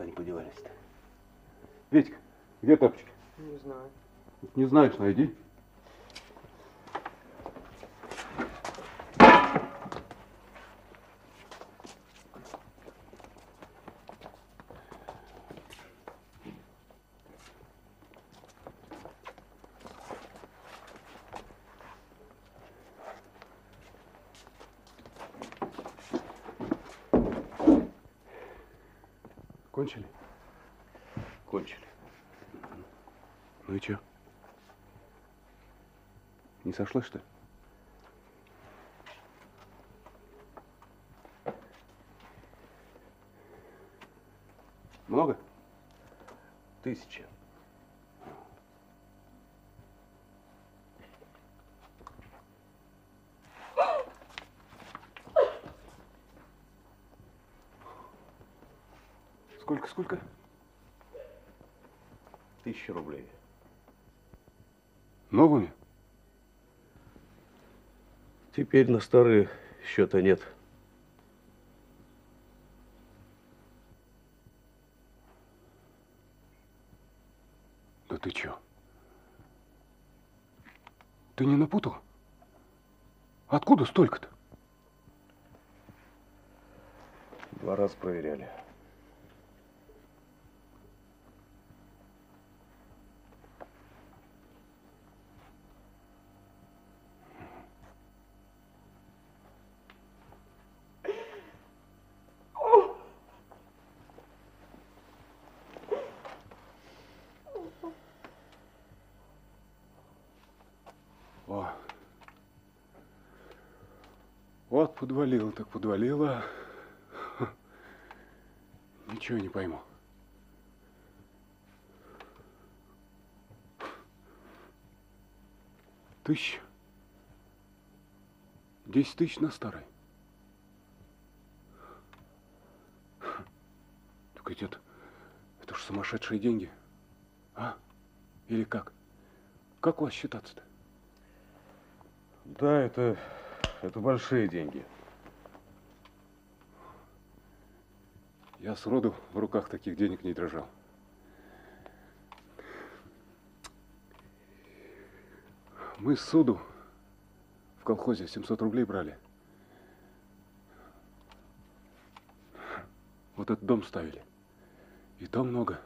Куда они подевались-то? Витька, где тапочки? Не знаю. Не знаешь, найди. Кончили? Кончили. Ну и чё? Сошлось, что ли? Много? Тысяча. Сколько, сколько? Тысяча рублей. Новыми? Теперь на старые счета нет. Да ты чё? Ты не напутал? Откуда столько-то? Два раза проверяли. О. Вот подвалило так подвалило. Ничего не пойму. Тысяча. Десять тысяч на старой. Так ведь это, это ж сумасшедшие деньги. А? Или как? Как у вас считаться-то? Да, это, это большие деньги. Я сроду в руках таких денег не дрожал. Мы с суду в колхозе 700 рублей брали. Вот этот дом ставили. И то много.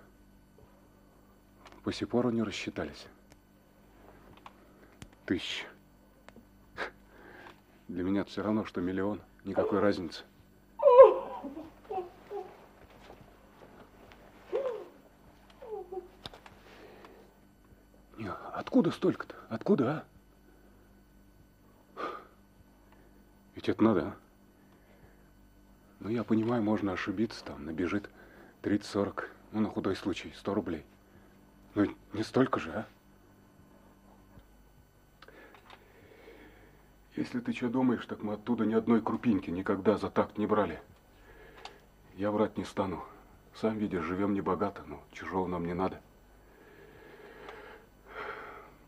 По сих пор не рассчитались. Тысяча. Для меня все равно, что миллион. Никакой разницы. Откуда столько-то? Откуда, а? Ведь это надо, а? Ну, я понимаю, можно ошибиться, там, набежит 30-40, ну, на худой случай, 100 рублей. Ведь не столько же, а? Если ты что думаешь, так мы оттуда ни одной крупинки никогда за такт не брали. Я врать не стану. Сам видишь, живем небогато, но чужого нам не надо.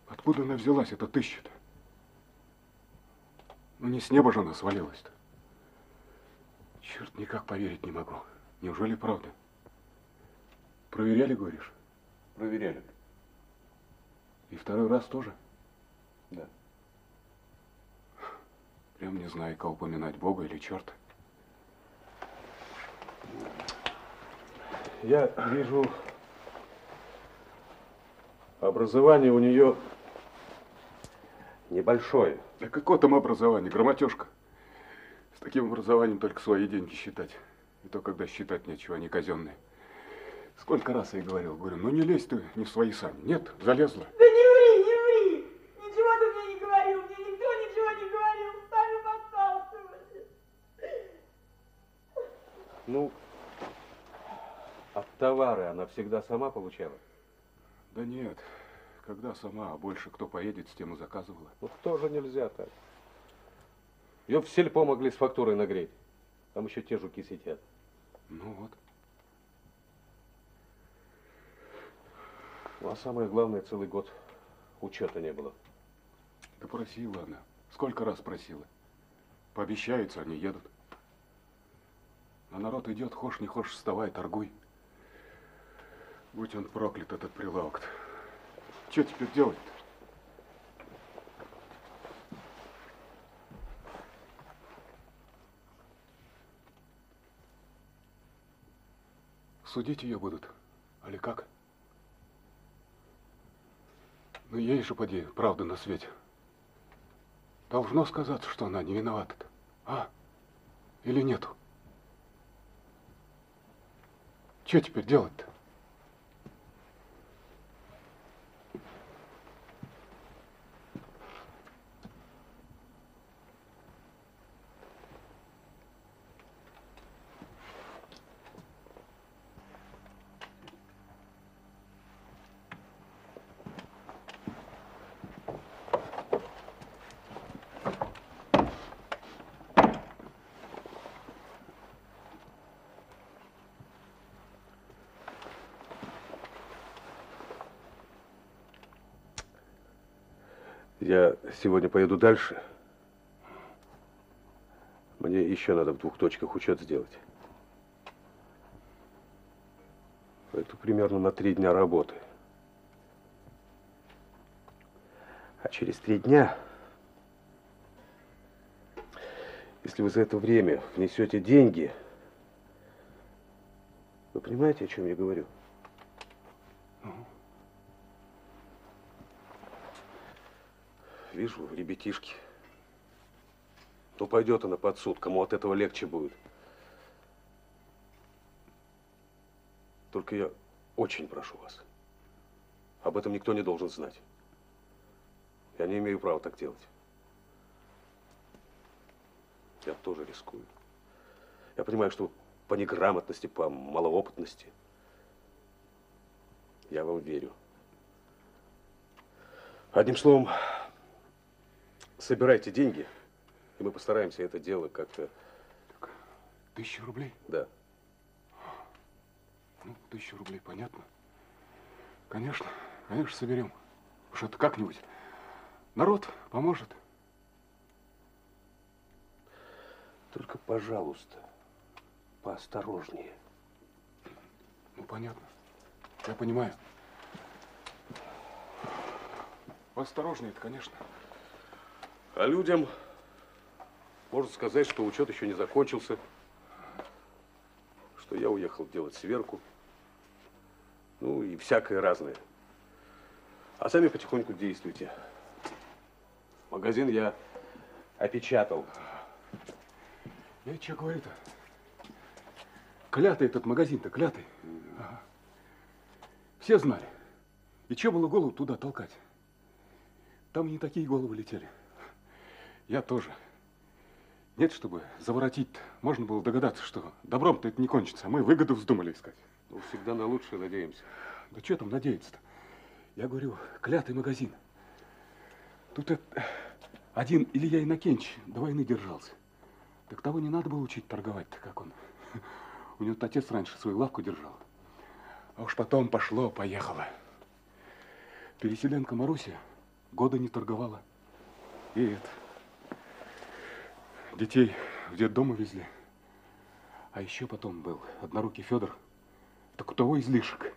Откуда она взялась, эта тысяча-то? Ну не с неба же она свалилась-то. Черт, никак поверить не могу. Неужели правда? Проверяли, говоришь? Проверяли. И второй раз тоже? Да. Прям не знаю, кого упоминать, Бога или черта. Я вижу, Образование у нее небольшое. Да какое там образование, грамотежка. С таким образованием только свои деньги считать. И то, когда считать нечего, они казенные. Сколько раз я ей говорил, говорю, ну не лезь ты не в свои сани. Нет, залезла. Да не ври, не ври! Ничего ты мне не говорил, мне никто ничего не говорил, сами подталкивали. Ну, от всегда сама получала. Да нет, когда сама, а больше кто поедет, с тем и заказывала. Вот тоже нельзя так. Ее в сельпо могли с фактурой нагреть. Там еще те жуки сидят. Ну вот. Ну, а самое главное, целый год учета не было. Да просила она. Сколько раз просила. Пообещаются, они едут. А народ идет, хошь не хошь, вставай, торгуй. Будь он проклят, этот прилавок-то. Что теперь делать-то? Судить ее будут? Али как? Ну, ей же, поди, правда на свете. Должно сказаться, что она не виновата-то. А? Или нету? Что теперь делать-то? Я сегодня поеду дальше. Мне еще надо в двух точках учет сделать. Это примерно на три дня работы. А через три дня, если вы за это время внесете деньги, вы понимаете, о чем я говорю? Вижу, ребятишки. То пойдет она под суд, кому от этого легче будет. Только я очень прошу вас. Об этом никто не должен знать. Я не имею права так делать. Я тоже рискую. Я понимаю, что по неграмотности, по малоопытности. Я вам верю. Одним словом, собирайте деньги, и мы постараемся это дело как-то... Тысяча рублей? Да. Ну, тысячу рублей, понятно. Конечно, конечно, соберем. Уж это как-нибудь. Народ поможет. Только, пожалуйста, поосторожнее. Ну, понятно. Я понимаю. Поосторожнее это, конечно. А людям можно сказать, что учет еще не закончился, что я уехал делать сверку, ну и всякое разное. А сами потихоньку действуйте. Магазин я опечатал. Я что говорю-то? Клятый этот магазин-то, клятый. Ага. Все знали. И что было голову туда толкать? Там не такие головы летели. Я тоже. Нет, чтобы заворотить. Можно было догадаться, что добром-то это не кончится, а мы выгоду вздумали искать. Ну, всегда на лучшее надеемся. Да что там надеяться-то? Я говорю, клятый магазин. Тут это, один Илья Иннокенч до войны держался. Так того не надо было учить торговать-то, как он. У него отец раньше свою лавку держал. А уж потом пошло, поехало. Переселенка Маруся года не торговала. И это... Детей в детдом везли. А еще потом был однорукий Федор. Так у того излишек.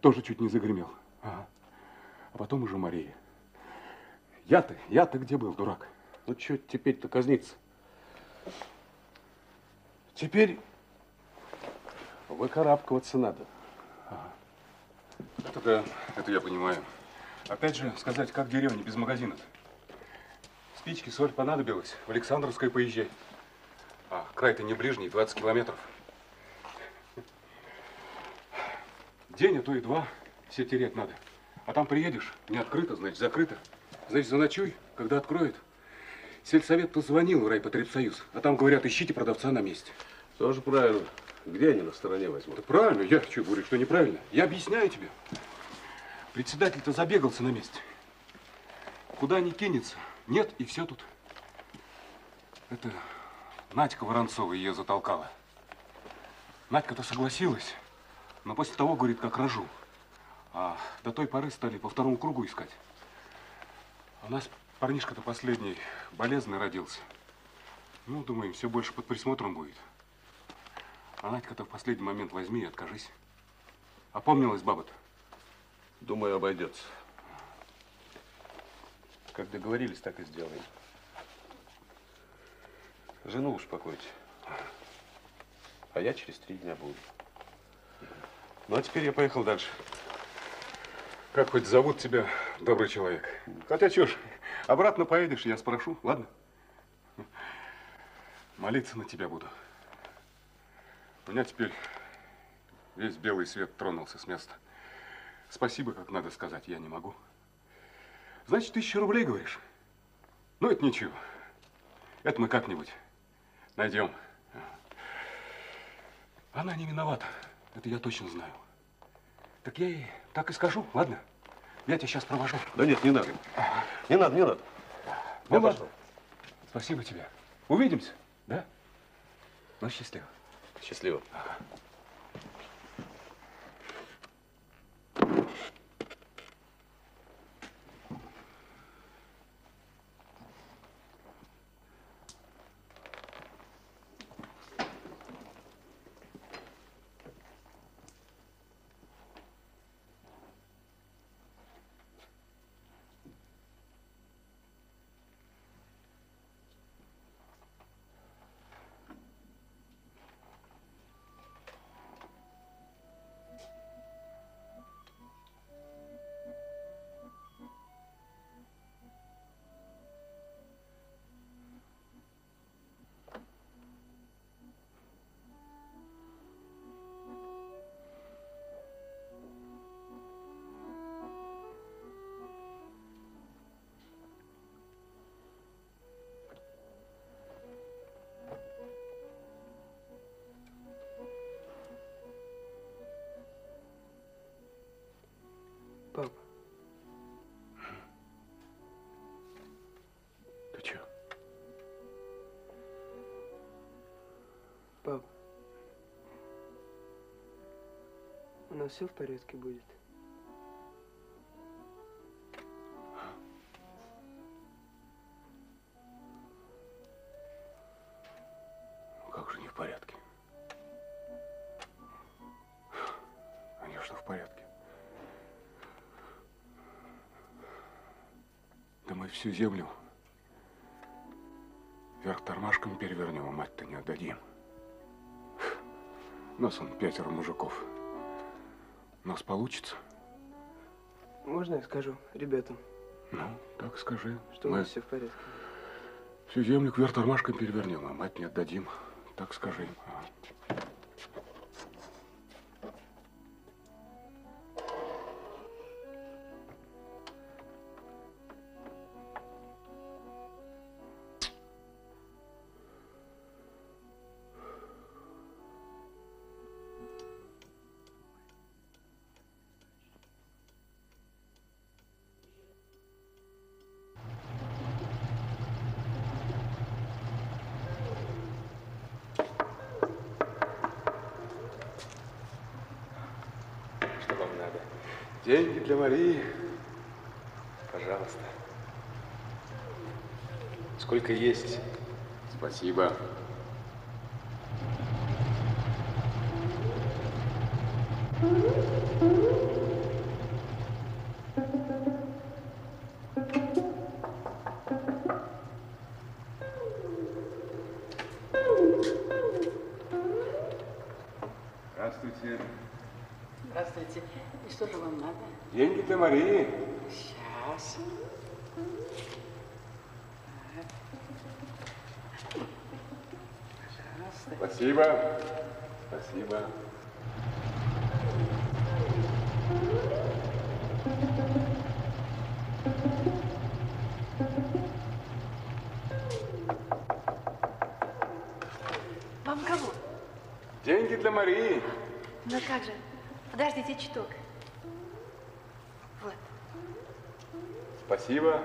Тоже чуть не загремел. Ага. А потом уже Мария. Я-то, я-то где был, дурак? Ну, что теперь-то казниться? Теперь выкарабкиваться надо. Это да, это я понимаю. Опять же, сказать, как деревня без магазина-то? Спички, соль понадобилось. В Александровское поезжай. А край-то не ближний, 20 километров. День, а то и два все тереть надо. А там приедешь, не открыто, значит, закрыто. Значит, заночуй, когда откроют. Сельсовет позвонил в райпотребсоюз, а там говорят, ищите продавца на месте. Тоже правильно. Где они на стороне возьмут? Да правильно, я что говорю, что неправильно. Я объясняю тебе. Председатель-то забегался на месте. Куда ни кинется, нет, и все тут. Это Надька Воронцова ее затолкала. Надька-то согласилась, но после того, говорит, как рожу. А до той поры стали по второму кругу искать. У нас парнишка-то последний болезный родился. Ну, думаем, все больше под присмотром будет. А Надька-то в последний момент возьми и откажись. Опомнилась баба-то. Думаю, обойдется. Как договорились, так и сделаем. Жену успокойте. А я через три дня буду. Ну, а теперь я поехал дальше. Как хоть зовут тебя, добрый человек? Хотя чё ж, обратно поедешь, я спрошу, ладно? Молиться на тебя буду. У меня теперь весь белый свет тронулся с места. Спасибо, как надо сказать, я не могу. Значит, тысячу рублей, говоришь? Ну, это ничего. Это мы как-нибудь найдем. Она не виновата, это я точно знаю. Так я ей так и скажу, ладно? Я тебя сейчас провожу. Да нет, не надо. Не надо, не надо. Ну Я ладно. пошел. Спасибо тебе. Увидимся, да? Ну, счастливо. Счастливо. Пап, нас все в порядке будет. Ну, как же не в порядке? Конечно, в порядке. Да мы всю землю вверх тормашками перевернем, а мать-то не отдадим. Нас он пятеро мужиков. У нас получится? Можно я скажу ребятам, Ну, так скажи. что у мы нас все в порядке? всю землю кверх тормашками перевернем, а мать не отдадим. Так скажи а. Спасибо. Здравствуйте. Здравствуйте. И что же вам надо? Деньги для Марии. Сейчас. Пожалуйста. Пожалуйста. Спасибо. Спасибо. Вам кого? Деньги для Марии. Ну как же? Подождите чуток. Вот. Спасибо.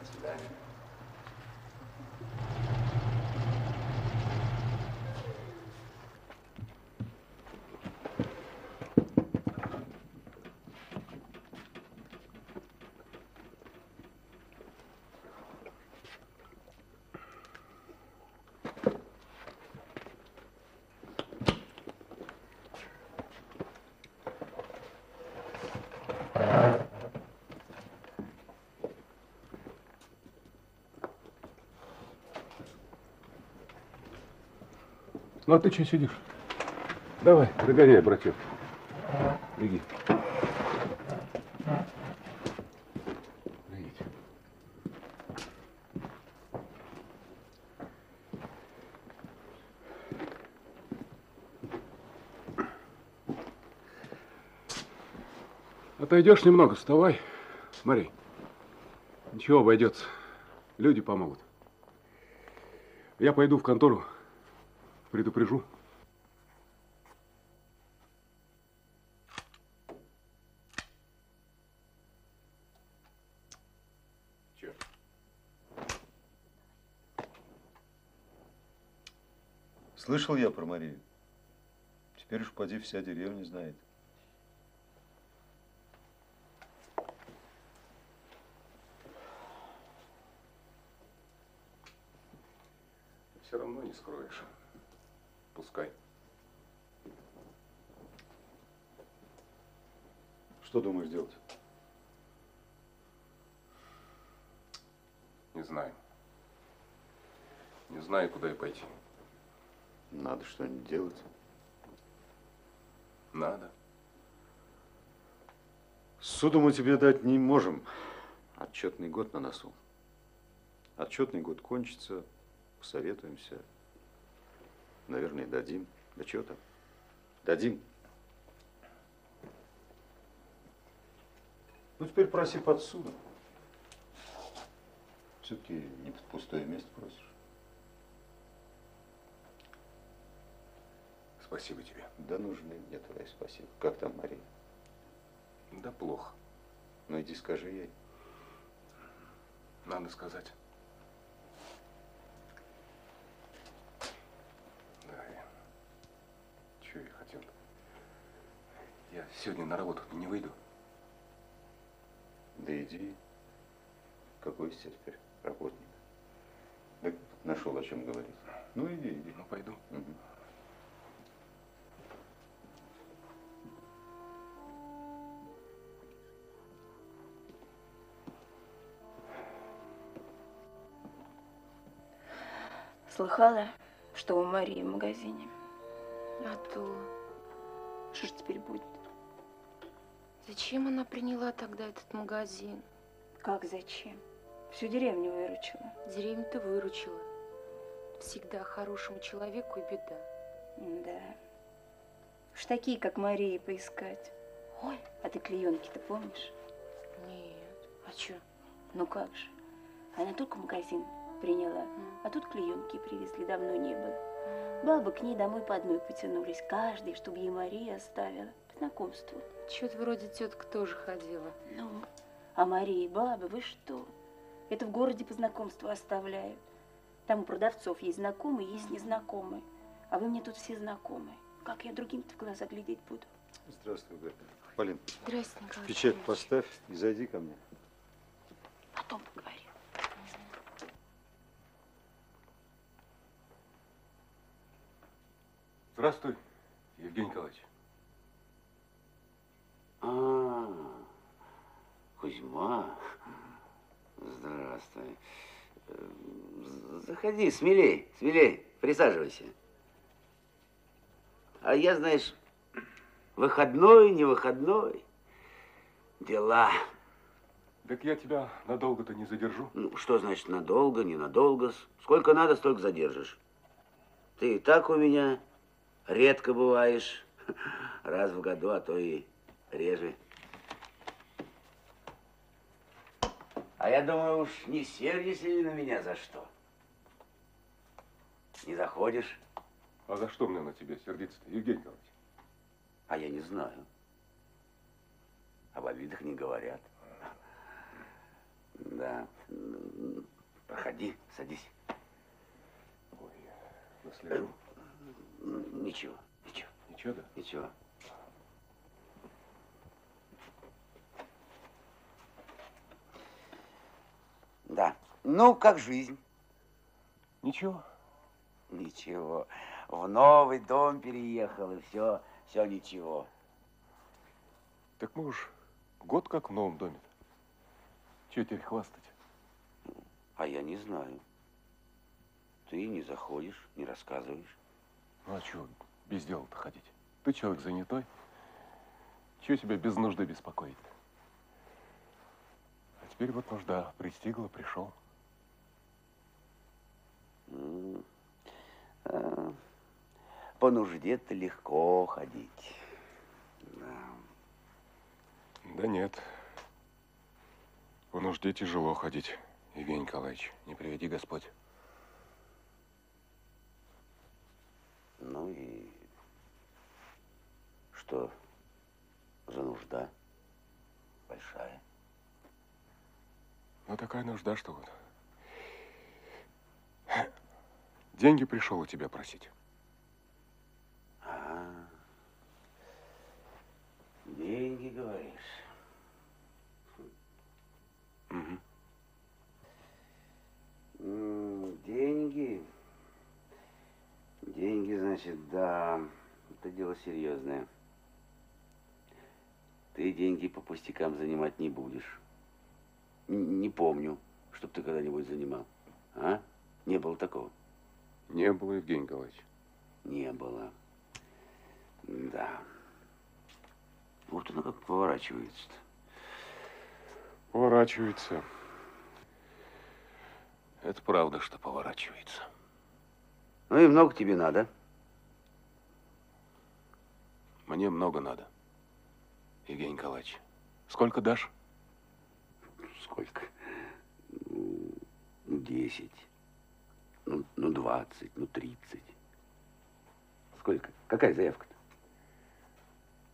До свидания. Ну, а ты что сидишь? Давай, догоняй, братьев. Беги. Отойдешь немного, вставай. Смотри. Ничего, обойдется. Люди помогут. Я пойду в контору, предупрежу. Слышал я про Марию. Теперь уж поди вся деревня знает. Все равно не скроешь. Пускай. Что думаешь делать? Не знаю. Не знаю, куда и пойти. Надо что-нибудь делать. Надо. Суду мы тебе дать не можем. Отчетный год на носу. Отчетный год кончится, посоветуемся. Наверное, дадим. Да что там? Дадим. Ну, теперь проси под судом. Все-таки не под пустое место просишь. Спасибо тебе. Да нужны мне твои спасибо. Как там Мария? Да плохо. Ну, иди скажи ей. Надо сказать. Да, я... Чего я хотел? Я сегодня на работу не выйду. Да иди. Какой из тебя теперь работник? Да нашел о чем говорить. Ну, иди, иди. Ну, пойду. Мгм. Слыхала, что у Марии в магазине? А то Что ж теперь будет? Зачем она приняла тогда этот магазин? Как зачем? Всю деревню выручила. Деревню-то выручила. Всегда хорошему человеку и беда. Да. Уж такие, как Мария, поискать. Ой, А ты клеенки-то помнишь? нет. А чё? Ну как же? Она только магазин приняла, а тут клеенки привезли, давно не было. Бабы к ней домой по одной потянулись, каждый, чтобы ей Мария оставила. Знакомству. Чё-то вроде тетка тоже ходила. Ну, а Мария и бабы, вы что? Это в городе по знакомству оставляют. Там у продавцов есть знакомые, есть незнакомые. А вы мне тут все знакомые. Как я другим-то в глаза глядеть буду? Здравствуй, Галя. Полин, Здрасте, Николай печать Иванович. поставь и зайди ко мне. Потом поговорим. Здравствуй, Евгений Николаевич. Кузьма, здравствуй. Заходи, смелей, смелей, присаживайся. А я, знаешь, выходной, не выходной, дела. Так я тебя надолго-то не задержу. Ну, что значит надолго, ненадолго? Сколько надо, столько задержишь. Ты и так у меня редко бываешь. Раз в году, а то и реже. А я думаю, уж не сердишься ли на меня за что? Не заходишь, А за что мне на тебя сердиться-то, Евгений Николаевич? а я не знаю. Об обидах не говорят. Да. Проходи, садись. Ой, наслежу. Ничего, ничего, Ничего, да? ничего. Да. Ну, как жизнь? Ничего. Ничего. В новый дом переехал, и все, все ничего. Так мы уж год как в новом доме. Чего теперь хвастать? А я не знаю. Ты не заходишь, не рассказываешь. Ну а чего без дела-то ходить? Ты человек занятой. Чего тебя без нужды беспокоить? Теперь вот нужда пристигла, пришел. А, По нужде-то легко ходить. Да. Да нет. По нужде тяжело ходить, Евгений Николаевич. Не приведи Господь. Ну и что за нужда? Большая. Ну, такая нужда, что вот. Деньги пришел у тебя просить. А, деньги, говоришь? Угу. Деньги. Деньги, значит, да. Это дело серьезное. Ты деньги по пустякам занимать не будешь. Не помню, чтоб ты когда-нибудь занимал. А? Не было такого? Не было, Евгений Николаевич. Не было. Да. Вот оно как поворачивается-то. Поворачивается. Это правда, что поворачивается. Ну и много тебе надо. Мне много надо. Евгений Николаевич. Сколько дашь? Сколько? Ну, десять. Ну, ну, двадцать, ну, тридцать. Сколько? Какая заявка-то?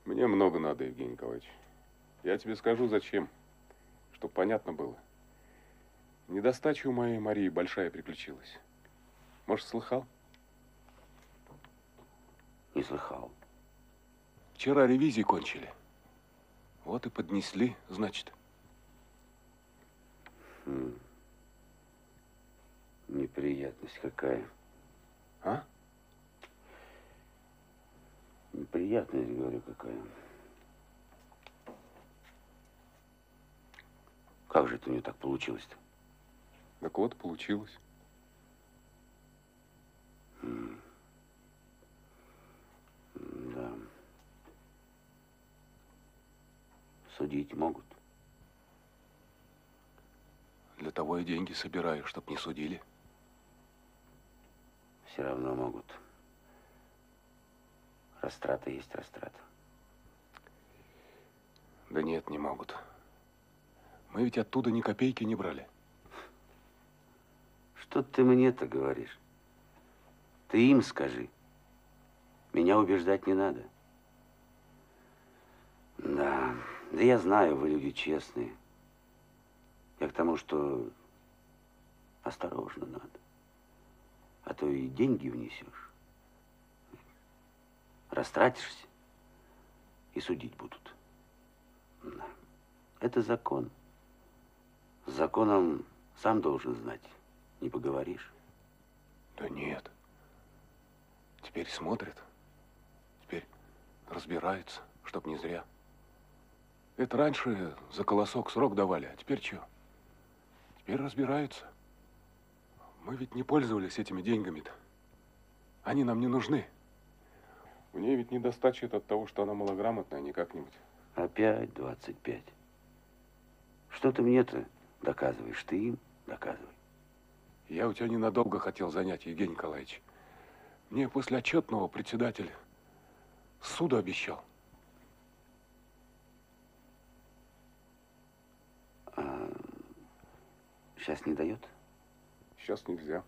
Мне много надо, Евгений Николаевич. Я тебе скажу, зачем. Чтоб понятно было. Недостача у моей Марии большая приключилась. Может, слыхал? Не слыхал. Вчера ревизии кончили. Вот и поднесли, значит. М. Неприятность какая. А? Неприятность, говорю, какая. Как же это у нее так получилось-то? Так вот, получилось. М. Да. Судить могут. Для того и деньги собираю, чтоб не судили. Все равно могут. Растрата есть растрата. Да нет, не могут. Мы ведь оттуда ни копейки не брали. Что ты мне-то говоришь? Ты им скажи. Меня убеждать не надо. Да, да я знаю, вы люди честные. Я к тому, что осторожно надо. А то и деньги внесешь. Растратишься, и судить будут. Да. Это закон. С законом сам должен знать. Не поговоришь. Да нет. Теперь смотрят. Теперь разбираются, чтоб не зря. Это раньше за колосок срок давали, а теперь что? Теперь разбираются. Мы ведь не пользовались этими деньгами-то. Они нам не нужны. У нее ведь недостача от того, что она малограмотная, а не как-нибудь. Опять 25. Что ты мне-то доказываешь? Ты им доказывай. Я у тебя ненадолго хотел занять, Евгений Николаевич. Мне после отчетного председатель суду обещал. Сейчас не дает? Сейчас нельзя.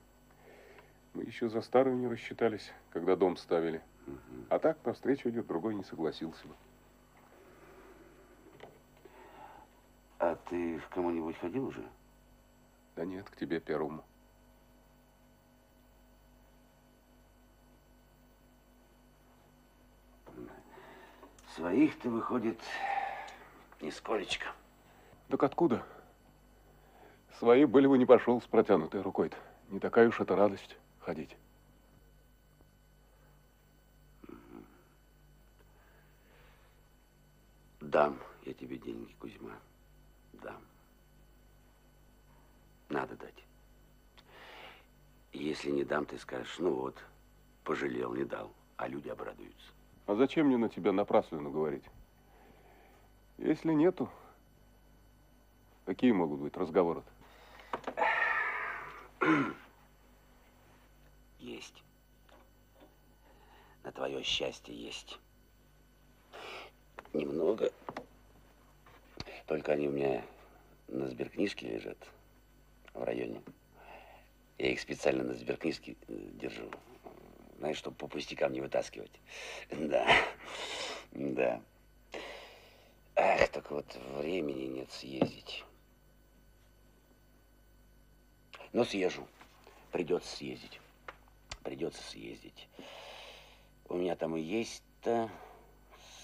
Мы еще за старую не рассчитались, когда дом ставили. А так навстречу идет, другой не согласился бы. А ты к кому-нибудь ходил уже? Да нет, к тебе первому. Своих-то выходит нисколечко. Так откуда? Свои были бы не пошел с протянутой рукой-то. Не такая уж это радость ходить. Дам я тебе деньги, Кузьма. Дам. Надо дать. Если не дам, ты скажешь, ну вот, пожалел, не дал, а люди обрадуются. А зачем мне на тебя напрасленно говорить? Если нету, какие могут быть разговоры-то? Есть. На твое счастье есть. Немного. Только они у меня на сберкнижке лежат в районе. Я их специально на сберкнижке э, держу. Знаешь, чтобы по пустякам не вытаскивать. Да, да. Ах, только вот времени нет съездить. Но съезжу. Придется съездить. Придется съездить. У меня там и есть-то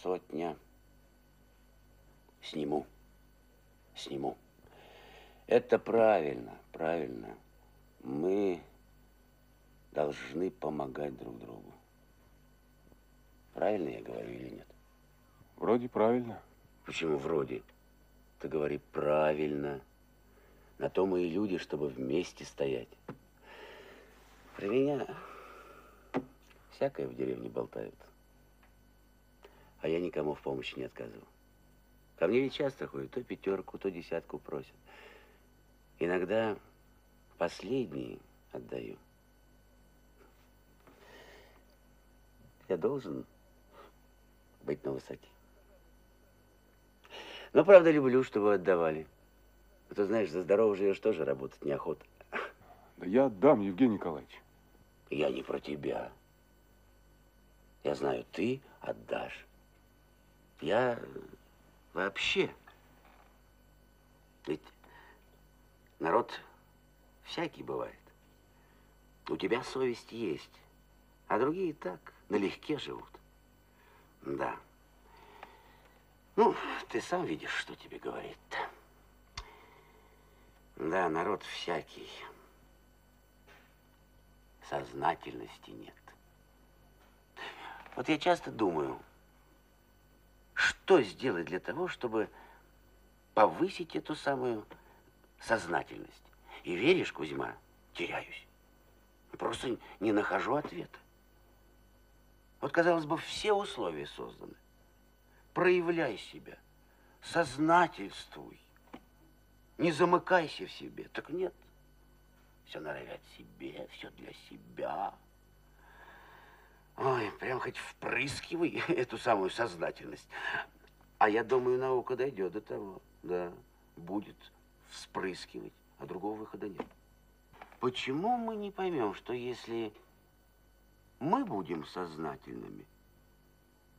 сотня. Сниму. Сниму. Это правильно, правильно. Мы должны помогать друг другу. Правильно я говорю или нет? Вроде правильно. Почему вроде? Ты говори правильно. На то мы и люди, чтобы вместе стоять. Про меня всякое в деревне болтают. А я никому в помощи не отказываю. Ко мне ведь часто ходят, то пятерку, то десятку просят. Иногда последние отдаю. Я должен быть на высоте. Но, правда, люблю, чтобы отдавали. А то, знаешь, за здорово живешь, тоже работать неохота. Да я отдам, Евгений Николаевич. Я не про тебя. Я знаю, ты отдашь. Я вообще. Ведь народ всякий бывает. У тебя совесть есть, а другие так, налегке живут. Да. Ну, ты сам видишь, что тебе говорит-то. Да, народ всякий. Сознательности нет. Вот я часто думаю, что сделать для того, чтобы повысить эту самую сознательность. И веришь, Кузьма, теряюсь. Просто не нахожу ответа. Вот, казалось бы, все условия созданы. Проявляй себя, сознательствуй. Не замыкайся в себе. Так нет. Все норовят себе, все для себя. Ой, прям хоть впрыскивай эту самую сознательность. А я думаю, наука дойдет до того. Да, будет вспрыскивать, а другого выхода нет. Почему мы не поймем, что если мы будем сознательными,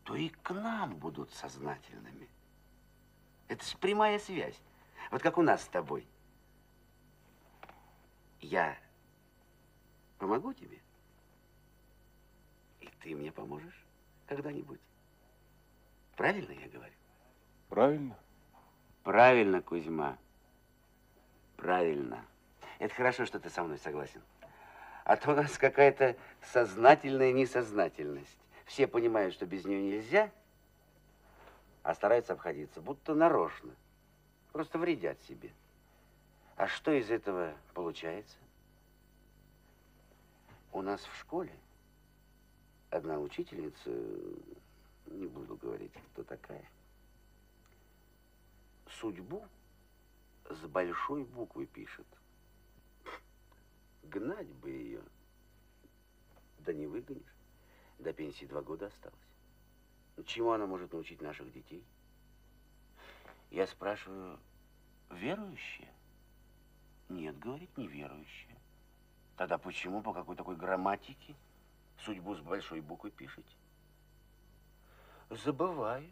то и к нам будут сознательными? Это же прямая связь. Вот как у нас с тобой. Я помогу тебе, и ты мне поможешь когда-нибудь. Правильно я говорю? Правильно. Правильно, Кузьма. Правильно. Это хорошо, что ты со мной согласен. А то у нас какая-то сознательная несознательность. Все понимают, что без нее нельзя, а стараются обходиться, будто нарочно. Просто вредят себе. А что из этого получается? У нас в школе одна учительница, не буду говорить, кто такая, судьбу с большой буквы пишет. Гнать бы ее. Да не выгонишь. До пенсии два года осталось. Чему она может научить наших детей? Я спрашиваю, верующие? Нет, говорит, неверующие. Тогда почему по какой такой грамматике судьбу с большой буквы пишете? Забываю.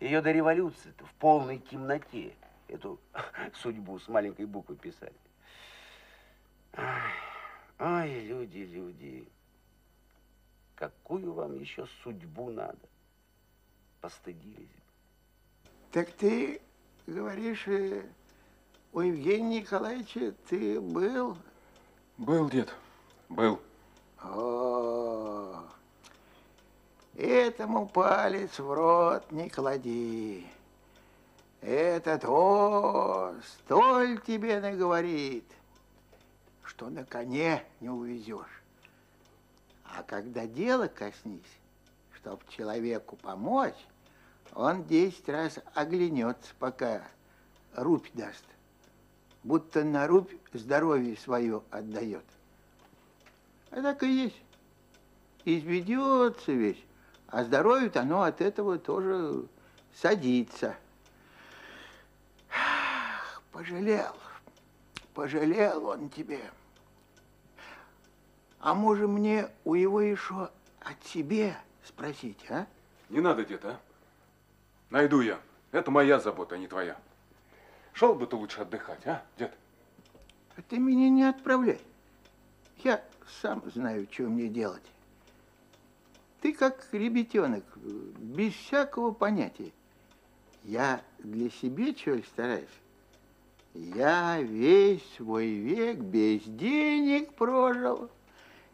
Ее до революции в полной темноте эту судьбу с маленькой буквы писали. Ай, люди, люди, какую вам еще судьбу надо? Постыдились. Так ты говоришь, э, у Евгения Николаевича ты был? Был, дед, был. О, этому палец в рот не клади. Этот о, столь тебе наговорит, что на коне не увезешь. А когда дело коснись, чтоб человеку помочь, он десять раз оглянется, пока рубь даст. Будто на рубь здоровье свое отдает. А так и есть. Изведется весь, а здоровье оно от этого тоже садится. Пожалел, пожалел он тебе. А может мне у его еще о тебе спросить, а? Не надо, дед, а? Найду я. Это моя забота, а не твоя. Шел бы ты лучше отдыхать, а, дед? А ты меня не отправляй. Я сам знаю, что мне делать. Ты как ребятенок, без всякого понятия. Я для себя ли стараюсь? Я весь свой век без денег прожил,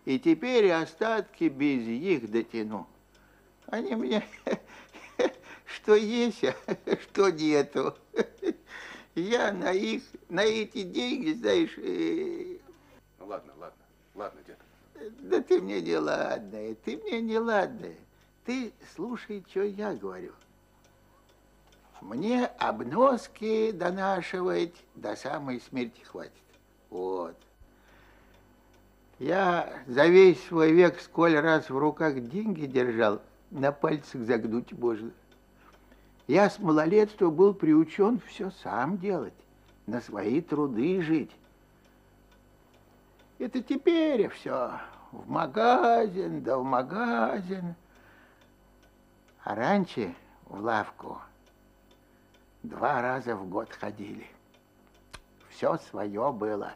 и теперь остатки без их дотяну. Они мне что есть, что нету. Я на их, на эти деньги, знаешь, э, Ну ладно, ладно, ладно, дед. да ты мне не ладная, ты мне не ладная. Ты слушай, что я говорю. Мне обноски донашивать до самой смерти хватит. Вот. Я за весь свой век сколь раз в руках деньги держал, на пальцах загнуть можно. Я с малолетства был приучен все сам делать, на свои труды жить. Это теперь все в магазин, да в магазин. А раньше в лавку два раза в год ходили. Все свое было.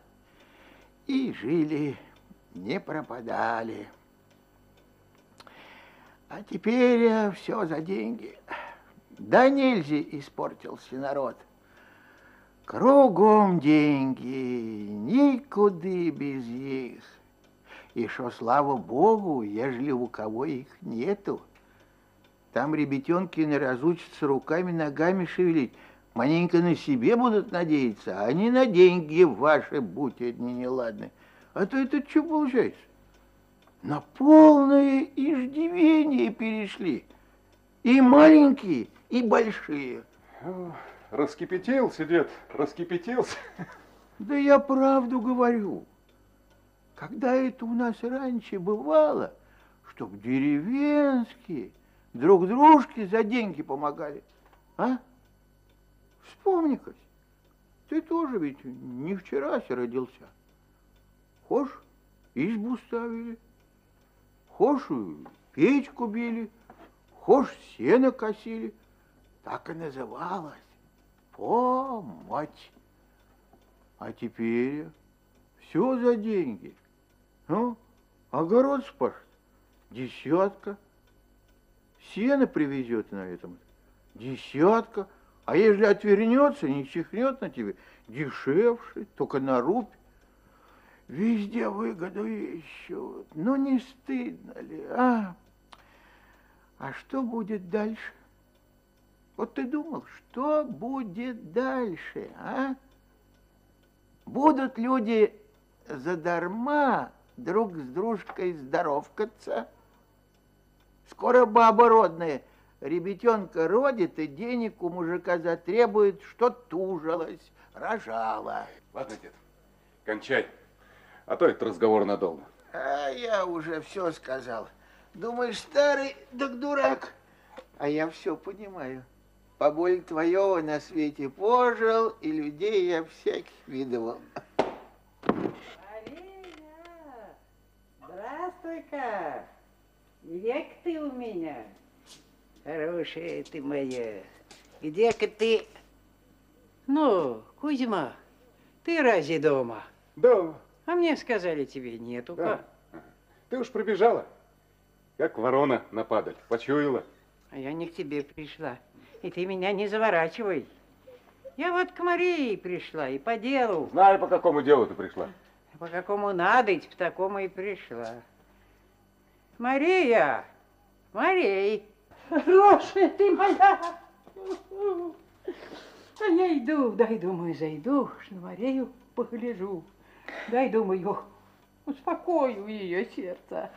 И жили, не пропадали. А теперь все за деньги. Да нельзя испортился народ. Кругом деньги, никуда без них. И что, слава Богу, ежели у кого их нету. Там ребятенки не разучатся руками, ногами шевелить. Маленько на себе будут надеяться, а не на деньги ваши, будь одни неладны. А то это что получается? На полное иждивение перешли. И маленькие, и большие. Раскипятился, дед, раскипятился. Да я правду говорю. Когда это у нас раньше бывало, чтоб деревенские друг дружке за деньги помогали, а? Вспомни-ка, ты тоже ведь не вчера родился. Хошь, избу ставили, хошь, печку били, хошь, сено косили. Так и называлось. Помочь. А теперь все за деньги. Ну, огород спашет, десятка. Сено привезет на этом, десятка. А если отвернется, не чихнет на тебе, дешевше, только на рубь. Везде выгоду ищут. Ну, не стыдно ли, а? А что будет дальше? Вот ты думал, что будет дальше, а? Будут люди задарма друг с дружкой здоровкаться? Скоро баба родная Ребятенка родит и денег у мужика затребует, что тужилась, рожала. Ладно, дед, кончай. А то это разговор надолго. А я уже все сказал. Думаешь, старый, так дурак. А я все понимаю. Поболь твоего на свете пожил, и людей я всяких видывал. Марина, здравствуй-ка. Век ты у меня. Хорошая ты моя. Где-ка ты... Ну, Кузьма, ты разве дома? Да. А мне сказали, тебе нету. Да. Ты уж пробежала, как ворона на падаль. Почуяла. А я не к тебе пришла. И ты меня не заворачивай. Я вот к Марии пришла и по делу. Знаю, по какому делу ты пришла. По какому надоть, по такому и пришла. Мария! Марей! Хорошая ты моя! А я иду, дай, думаю, зайду, на Марию погляжу. Дай, думаю, успокою ее сердце.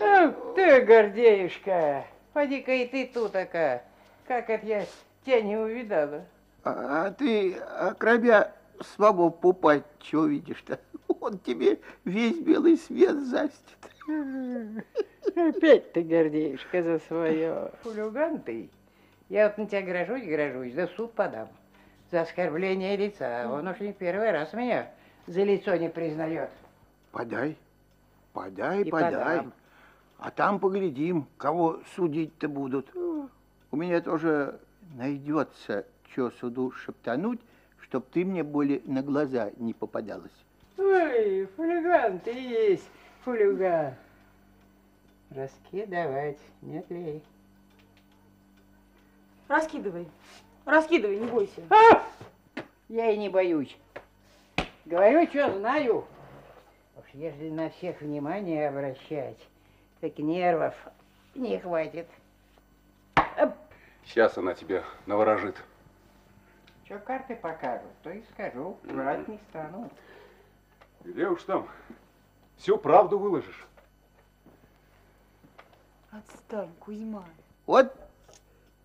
Ах ты, Гордеюшка, поди-ка и ты тут такая. Как это я тебя не увидала? А, а ты, окробя своего пупа, чего видишь-то? Он тебе весь белый свет застит. Опять ты, Гордеюшка, за свое. Хулиган ты. Я вот на тебя грожусь, грожусь, да в суд подам. За оскорбление лица. Он уж не первый раз меня за лицо не признает. Подай, подай, И подай. подам. А там поглядим, кого судить-то будут. У меня тоже найдется, что суду шептануть, чтоб ты мне более на глаза не попадалась. Ой, хулиган ты есть, хулиган. Раскидывать не тлей. Раскидывай. Раскидывай, не бойся. А! Я и не боюсь. Говорю, что знаю. Уж если на всех внимание обращать, так нервов не хватит. Сейчас она тебя наворожит. Что карты покажут, то и скажу. Врать не стану. Где уж там? Всю правду выложишь. Отстань, Кузьма. Вот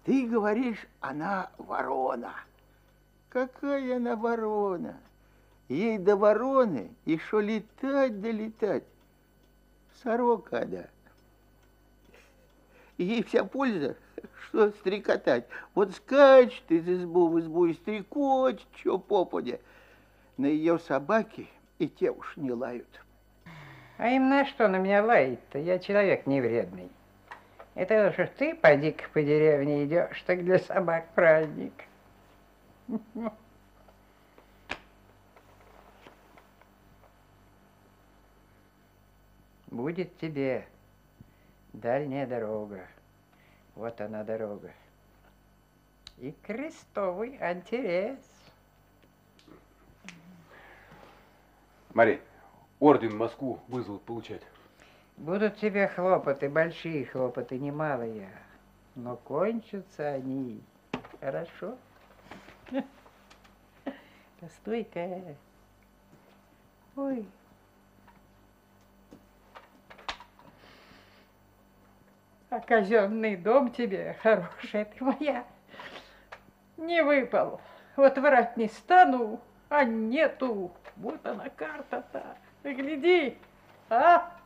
ты говоришь, она ворона. Какая она ворона? Ей до вороны еще летать да летать. Сорока она. Ей вся польза, что стрекотать. Вот скачет из избу в избу и стрекочет, что попадя. На ее собаки и те уж не лают. А им на что на меня лаять-то? Я человек невредный. Это уж ты, поди-ка по деревне идешь, так для собак праздник. Будет тебе дальняя дорога. Вот она дорога. И крестовый антирез. Мария, орден Москву вызвал получать. Будут тебе хлопоты, большие хлопоты, немалые. Но кончатся они. Хорошо? Постой-ка. Ой. А казенный дом тебе, хорошая ты моя, не выпал. Вот врать не стану, а нету. Вот она карта-то. Гляди, а?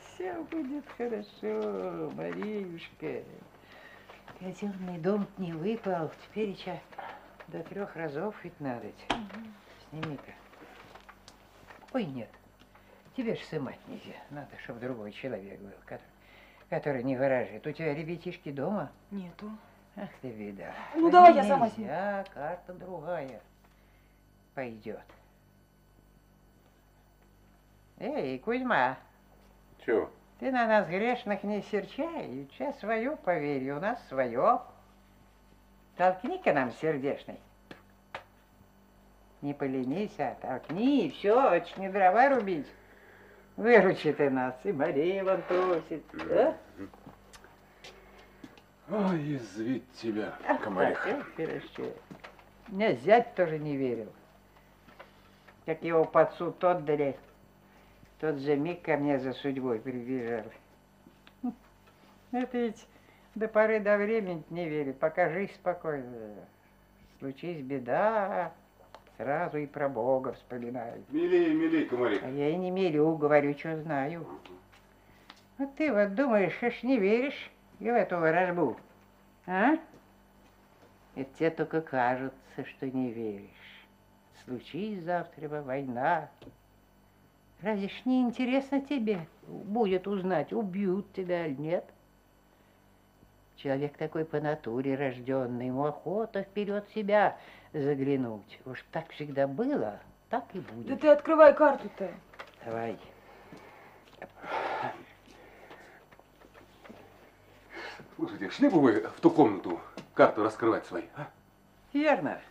Все будет хорошо, Мариюшка. Казенный дом не выпал. Теперь еще до трех разов ведь надо. Сними-ка. Ой, нет. Тебе ж сымать нельзя. Надо, чтобы другой человек был, который, который не выражает. У тебя ребятишки дома? Нету. Ах ты беда. Ну, давай я сама сниму. карта другая. Пойдет. Эй, Кузьма, Чего? ты на нас грешных не серчай, сейчас свое поверь, у нас свое. Толкни-ка нам сердешный. Не поленись, а толкни, и все, очень не дрова рубить. Выручи ты нас, и Мария вон просит, да? Ой, извить тебя, Так, комариха. Мне зять тоже не верил. Как его под суд отдали, тот же миг ко мне за судьбой прибежал. Это ведь до поры до времени не верит, пока жизнь спокойная. Случись беда, сразу и про Бога вспоминает. Милей, милей, комарик. А я и не мелю, говорю, что знаю. А ты вот думаешь, аж не веришь и в эту ворожбу, а? Это тебе только кажется, что не веришь. Случись завтра война. Разве ж не интересно тебе будет узнать, убьют тебя или нет? Человек такой по натуре рожденный, ему охота вперед себя заглянуть. Уж так всегда было, так и будет. Да ты открывай карту-то. Давай. Слушайте, шли бы вы в ту комнату карту раскрывать свои, а? Верно.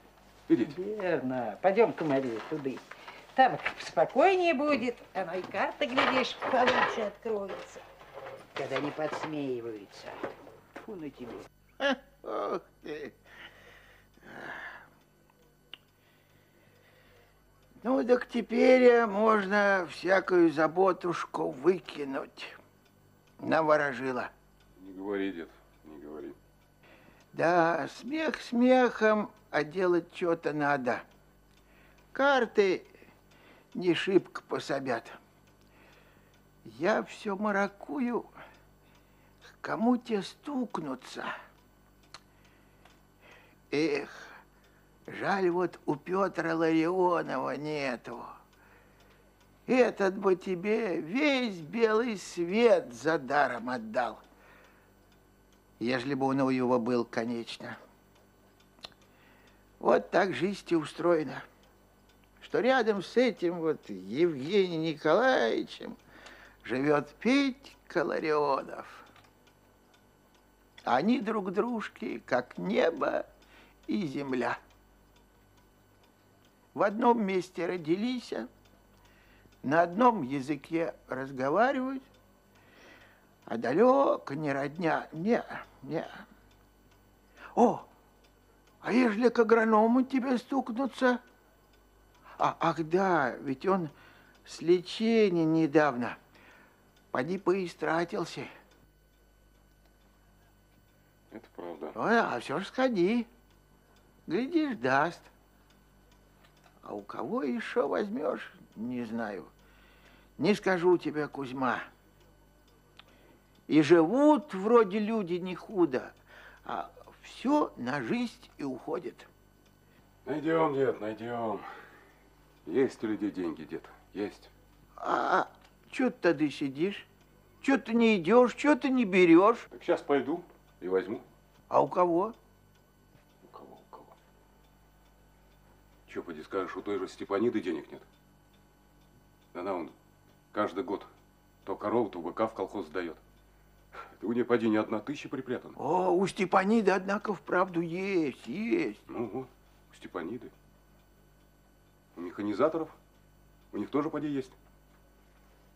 Идите. Верно. Пойдем-ка, Мария, туды. Там спокойнее будет, а ну и карта, глядишь, получше откроется, когда не подсмеиваются. Фу на тебе. Ох ты. Ну, так теперь можно всякую заботушку выкинуть. Наворожила. Не говори, дед, не говори. Да, смех смехом, а делать что-то надо. Карты не шибко пособят. Я все маракую, кому тебе стукнуться. Эх, жаль, вот у Петра Ларионова нету. Этот бы тебе весь белый свет за даром отдал, ежели бы он у его был, конечно. Вот так жизнь и устроена, что рядом с этим вот Евгением Николаевичем живет Петька Ларионов. Они друг дружки, как небо и земля. В одном месте родились, на одном языке разговаривают, а далеко не родня, не, не. О, а ежели к агроному тебе стукнуться? А, ах да, ведь он с лечения недавно. Поди поистратился. Это правда. Ой, а все ж сходи. Глядишь, даст. А у кого еще возьмешь, не знаю. Не скажу тебе, Кузьма. И живут вроде люди не худо, а все на жизнь и уходит. Найдем, дед, найдем. Есть у людей деньги, дед, есть. А что ты тогда сидишь? Что ты не идешь, что ты не берешь? Так сейчас пойду и возьму. А у кого? У кого, у кого? Че, поди скажешь, у той же Степаниды денег нет? Она он каждый год то корову, то быка в колхоз сдает. У нее, поди, не одна тысяча припрятана. О, у Степаниды, однако, вправду есть, есть. Ну вот, у Степаниды. Механизаторов, у них тоже, поди, есть.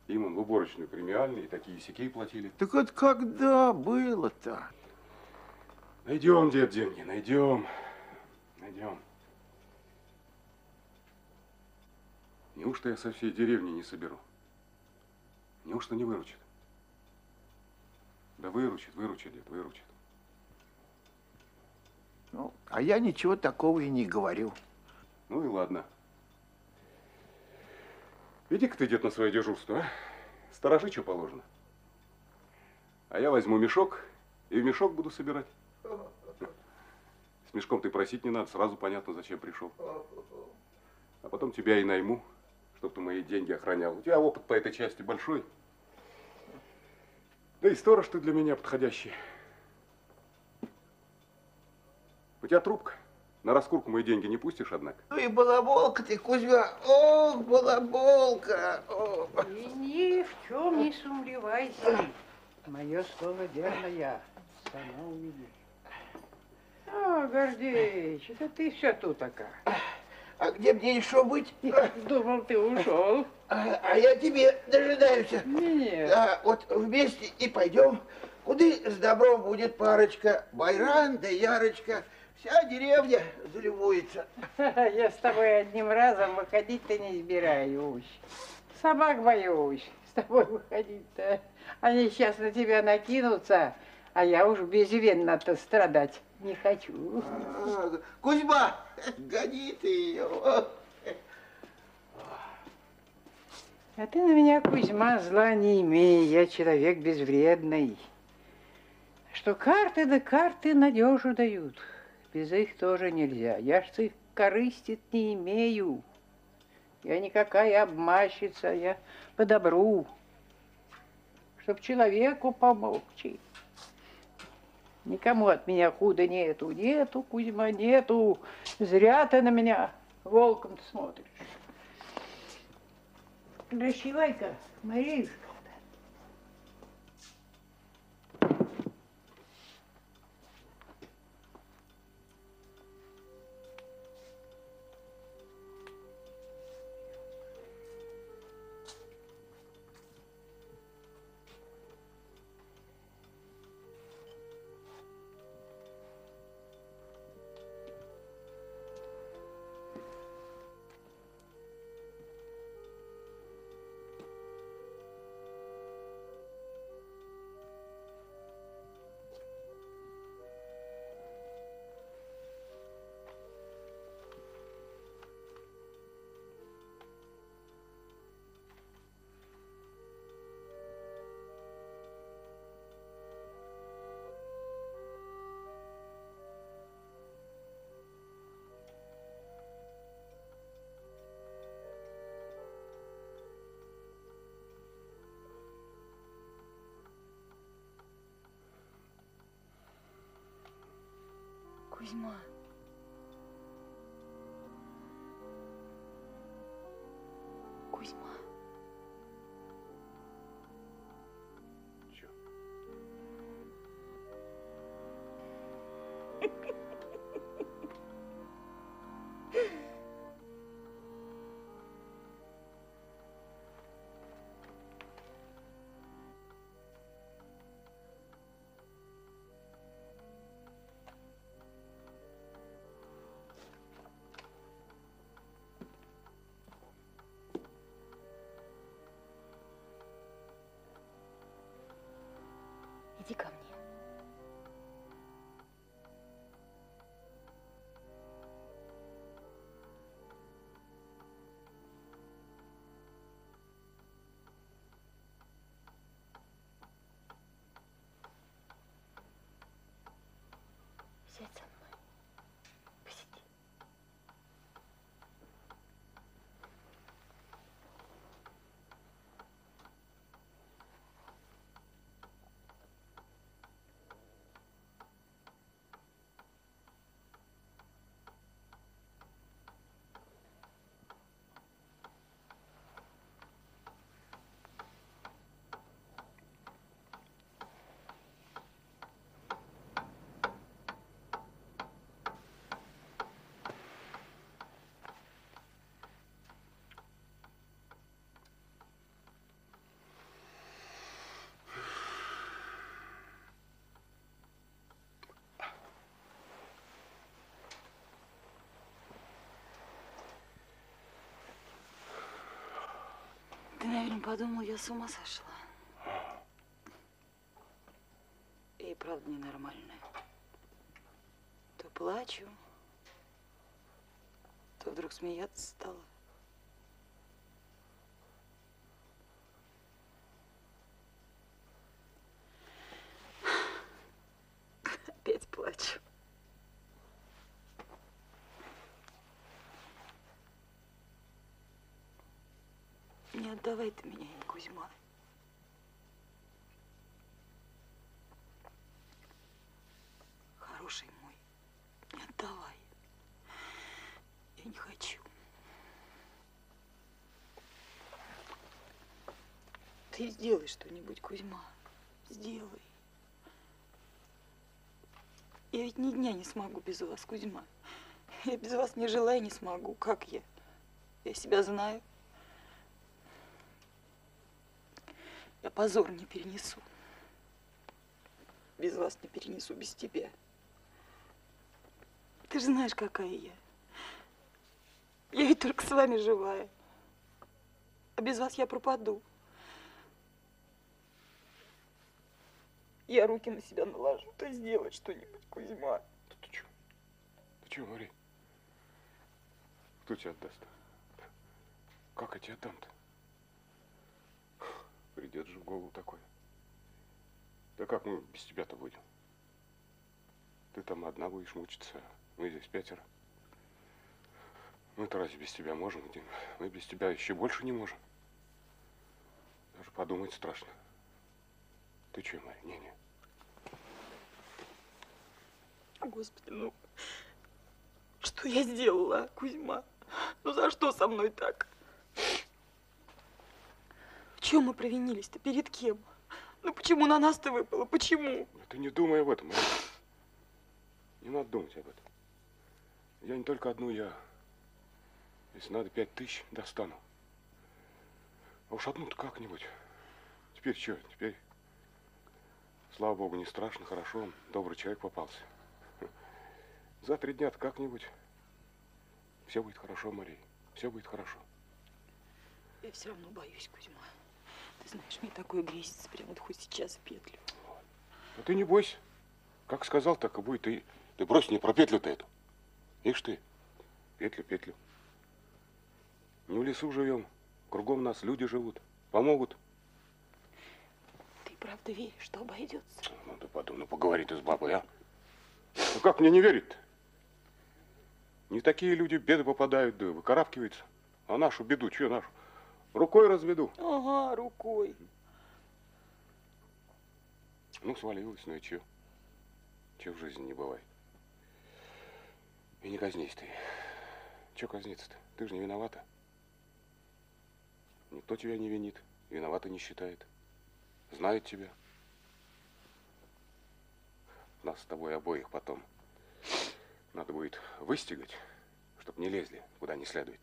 Им он в уборочную премиальные, и такие сякей платили. Так это когда было-то? Найдем, дед, деньги, найдем. Найдем. Неужто я со всей деревни не соберу? Неужто не выручит? Да выручит, выручит, дед, выручит. Ну, а я ничего такого и не говорю. Ну и ладно. Иди-ка ты, дед, на свое дежурство, а? Сторожи, что положено. А я возьму мешок и в мешок буду собирать. С мешком ты просить не надо, сразу понятно, зачем пришел. А потом тебя и найму, чтобы ты мои деньги охранял. У тебя опыт по этой части большой. Да и сторож ты для меня подходящий. У тебя трубка. На раскурку мои деньги не пустишь, однако. Ну и балаболка ты, Кузьма. Ох, балаболка. Ох. И ни в чем не сомневайся. Мое слово верное. Сама увидишь. А, Гордеич, это ты все тут такая. А где мне еще быть? Я думал, ты ушел. А, а я тебе дожидаюсь. Нет. Да, вот вместе и пойдем. Куды с добром будет парочка? Байран да Ярочка. Вся деревня заливуется. Я с тобой одним разом выходить-то не избираюсь. Собак боюсь с тобой выходить-то. Они сейчас на тебя накинутся, А я уж безвинно-то страдать не хочу. А, Кузьма, гони ты ее. А ты на меня, Кузьма, зла не имей, я человек безвредный. Что карты да карты надежу дают. Без их тоже нельзя. Я ж их корыстит не имею. Я никакая обманщица, я по добру. Чтоб человеку помог. чи. Никому от меня худа нету, нету, Кузьма, нету. Зря ты на меня волком смотришь. Прощевай-ка, Маришка. Кузьма. Кузьма. Чё? Иди ко мне. Сядь со мной. Посиди. Наверное, подумал, я с ума сошла. И правда ненормальная. То плачу, то вдруг смеяться стала. Опять плачу. Не отдавай ты меня им, Кузьма. Хороший мой, не отдавай. Я не хочу. Ты сделай что-нибудь, Кузьма. Сделай. Я ведь ни дня не смогу без вас, Кузьма. Я без вас не жила и не смогу. Как я? Я себя знаю. Позор не перенесу. Без вас не перенесу, без тебя. Ты же знаешь, какая я. Я ведь только с вами живая. А без вас я пропаду. я руки на себя наложу, то сделай что-нибудь, Кузьма. Да ты чё? Ты чё, Мария? Кто тебя отдаст? Как я тебе отдам-то? Придет же в голову такое. Да как мы без тебя-то будем? Ты там одна будешь мучиться, мы здесь пятеро. Мы-то разве без тебя можем? Дим? Мы без тебя еще больше не можем. Даже подумать страшно. Ты что, Мария? Не-не. Господи, ну что я сделала, Кузьма? Ну за что со мной так? Чем мы провинились-то? Перед кем? Ну почему на нас-то выпало? Почему? Да ты не думай об этом. Не надо думать об этом. Я не только одну, я, если надо, пять тысяч достану. А уж одну-то как-нибудь. Теперь что? Теперь, слава богу, не страшно, хорошо, добрый человек попался. За три дня-то как-нибудь все будет хорошо, Мария. Все будет хорошо. Я все равно боюсь, Кузьма. Ты знаешь, мне такое грезится прямо вот хоть сейчас в петлю. Ну ты не бойся. Как сказал, так и будет. Ты, ты брось не про петлю-то эту. Ишь ты, петлю, петлю. Не в лесу живем. Кругом нас люди живут. Помогут. Ты правда веришь, что обойдется? Ну ты подумай, ну поговори ты с бабой, а? Ну как мне не верить-то? Не такие люди беды попадают, да выкарабкиваются. А нашу беду, что нашу? Рукой разведу. Ага, рукой. Ну, свалилась, ну и чё? Чё в жизни не бывает? И не казнись ты. Чё казниться-то? Ты же не виновата. Никто тебя не винит, виновата не считает. Знает тебя. Нас с тобой обоих потом надо будет выстегать, чтоб не лезли куда не следует.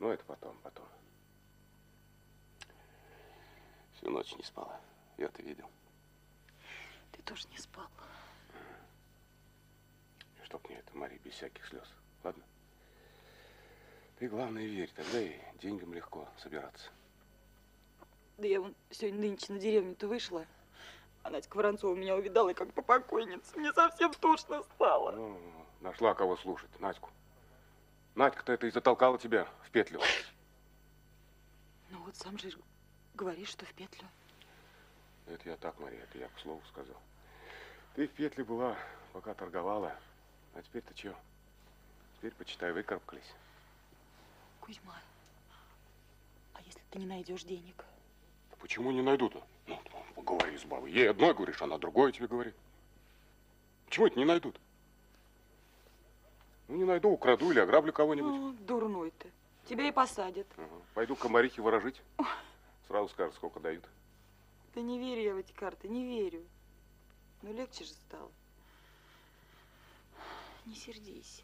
Но это потом, потом. Всю ночь не спала. Я это видел. Ты тоже не спал. Чтоб мне это, Мария, без всяких слез. Ладно? Ты, главное, верь, тогда и деньгам легко собираться. Да я вон сегодня нынче на деревню-то вышла. А Надька Воронцова меня увидала, и как по покойнице. Мне совсем тошно стало. Ну, нашла кого слушать, Надьку. Надька-то это и затолкала тебя в петлю. Ну вот сам же говоришь, что в петлю. Это я так, Мария, это я к слову сказал. Ты в петле была, пока торговала. А теперь-то чего? Теперь, почитай, выкарабкались. Кузьма, а если ты не найдешь денег? Почему не найду-то? Ну, поговори с бабой. Ей одно говоришь, она другое тебе говорит. Почему это не найдут? Ну, не найду, украду или ограблю кого-нибудь. Ну, дурной ты. Тебя и посадят. Ага. Пойду комарихи ворожить. Сразу скажут, сколько дают. Да не верю я в эти карты, не верю. Ну, легче же стало. Не сердись.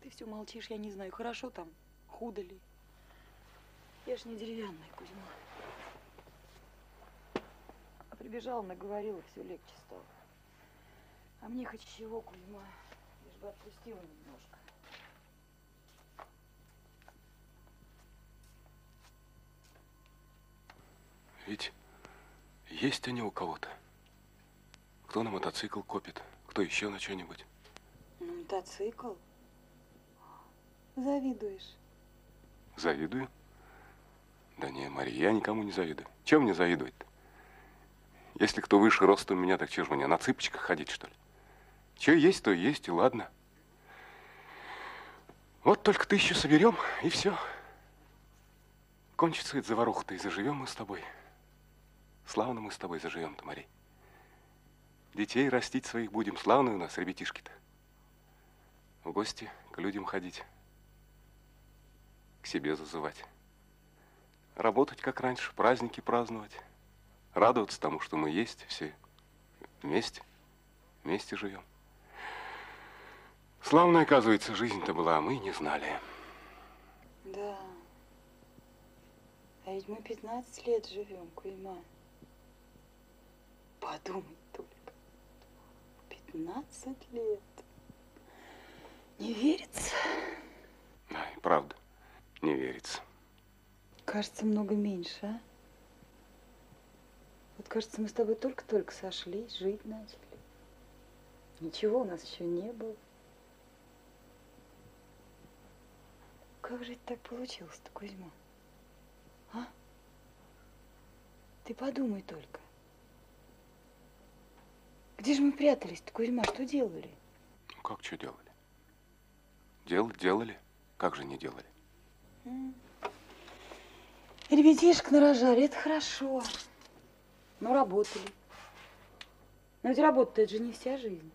Ты все молчишь, я не знаю, хорошо там, худо ли. Я ж не деревянная, Кузьма. А прибежала, наговорила, все легче стало. А мне хоть чего, Кузьма, лишь бы отпустила немножко. Ведь есть они у кого-то. Кто на мотоцикл копит, кто еще на что-нибудь. Ну, мотоцикл? Завидуешь? Завидую? Да не, Мария, я никому не завидую. Чем мне завидовать-то? Если кто выше ростом меня, так че ж мне, на цыпочках ходить, что ли? Че есть, то есть, и ладно. Вот только тысячу соберем, и все. Кончится эта заваруха-то, и заживем мы с тобой. Славно мы с тобой заживем-то, Мария. Детей растить своих будем. Славные у нас ребятишки-то. В гости к людям ходить. К себе зазывать. Работать, как раньше, праздники праздновать. Радоваться тому, что мы есть все вместе. Вместе живем. Славная, оказывается, жизнь-то была, а мы не знали. Да. А ведь мы 15 лет живем, Куйма. Подумай только. 15 лет. Не верится? И правда, не верится. Кажется, много меньше, а? Вот Кажется, мы с тобой только-только сошлись, жить начали. Ничего у нас еще не было. Как же это так получилось-то, Кузьма? А? Ты подумай только. Где же мы прятались-то, Кузьма? Что делали? Ну как что делали? Делать делали. Как же не делали? М. Ребятишек нарожали, это хорошо. Ну, работали. Но ведь работа это же не вся жизнь.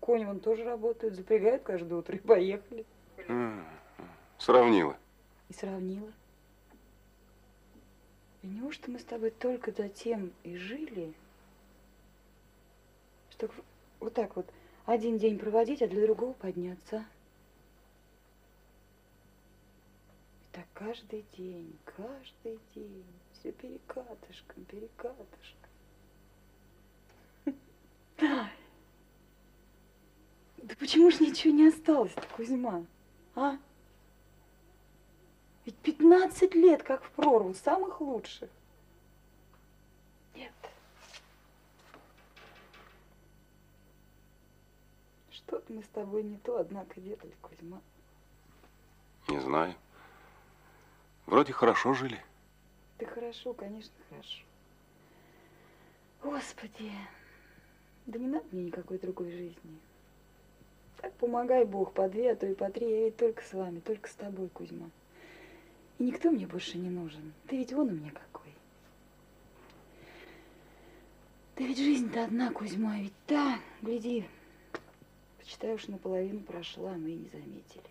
Кони вон тоже работают, запрягают каждое утро и поехали. М, Сравнила. И сравнила. И неужто мы с тобой только затем и жили, что вот так вот один день проводить, а для другого подняться? И так каждый день, каждый день, все перекатышком, перекатышком. Да почему ж ничего не осталось-то, Кузьма? А? Ведь 15 лет, как в прорву, самых лучших. Нет. Что-то мы с тобой не то, однако, делали, Кузьма. Не знаю. Вроде хорошо жили. Ты хорошо, конечно, хорошо. Господи, да не надо мне никакой другой жизни. Так помогай Бог, по две, а то и по три. Я ведь только с вами, только с тобой, Кузьма. И никто мне больше не нужен. Ты ведь вон у меня какой. Да ведь жизнь-то одна, Кузьма, ведь та, гляди, почитай уж наполовину прошла, мы и не заметили.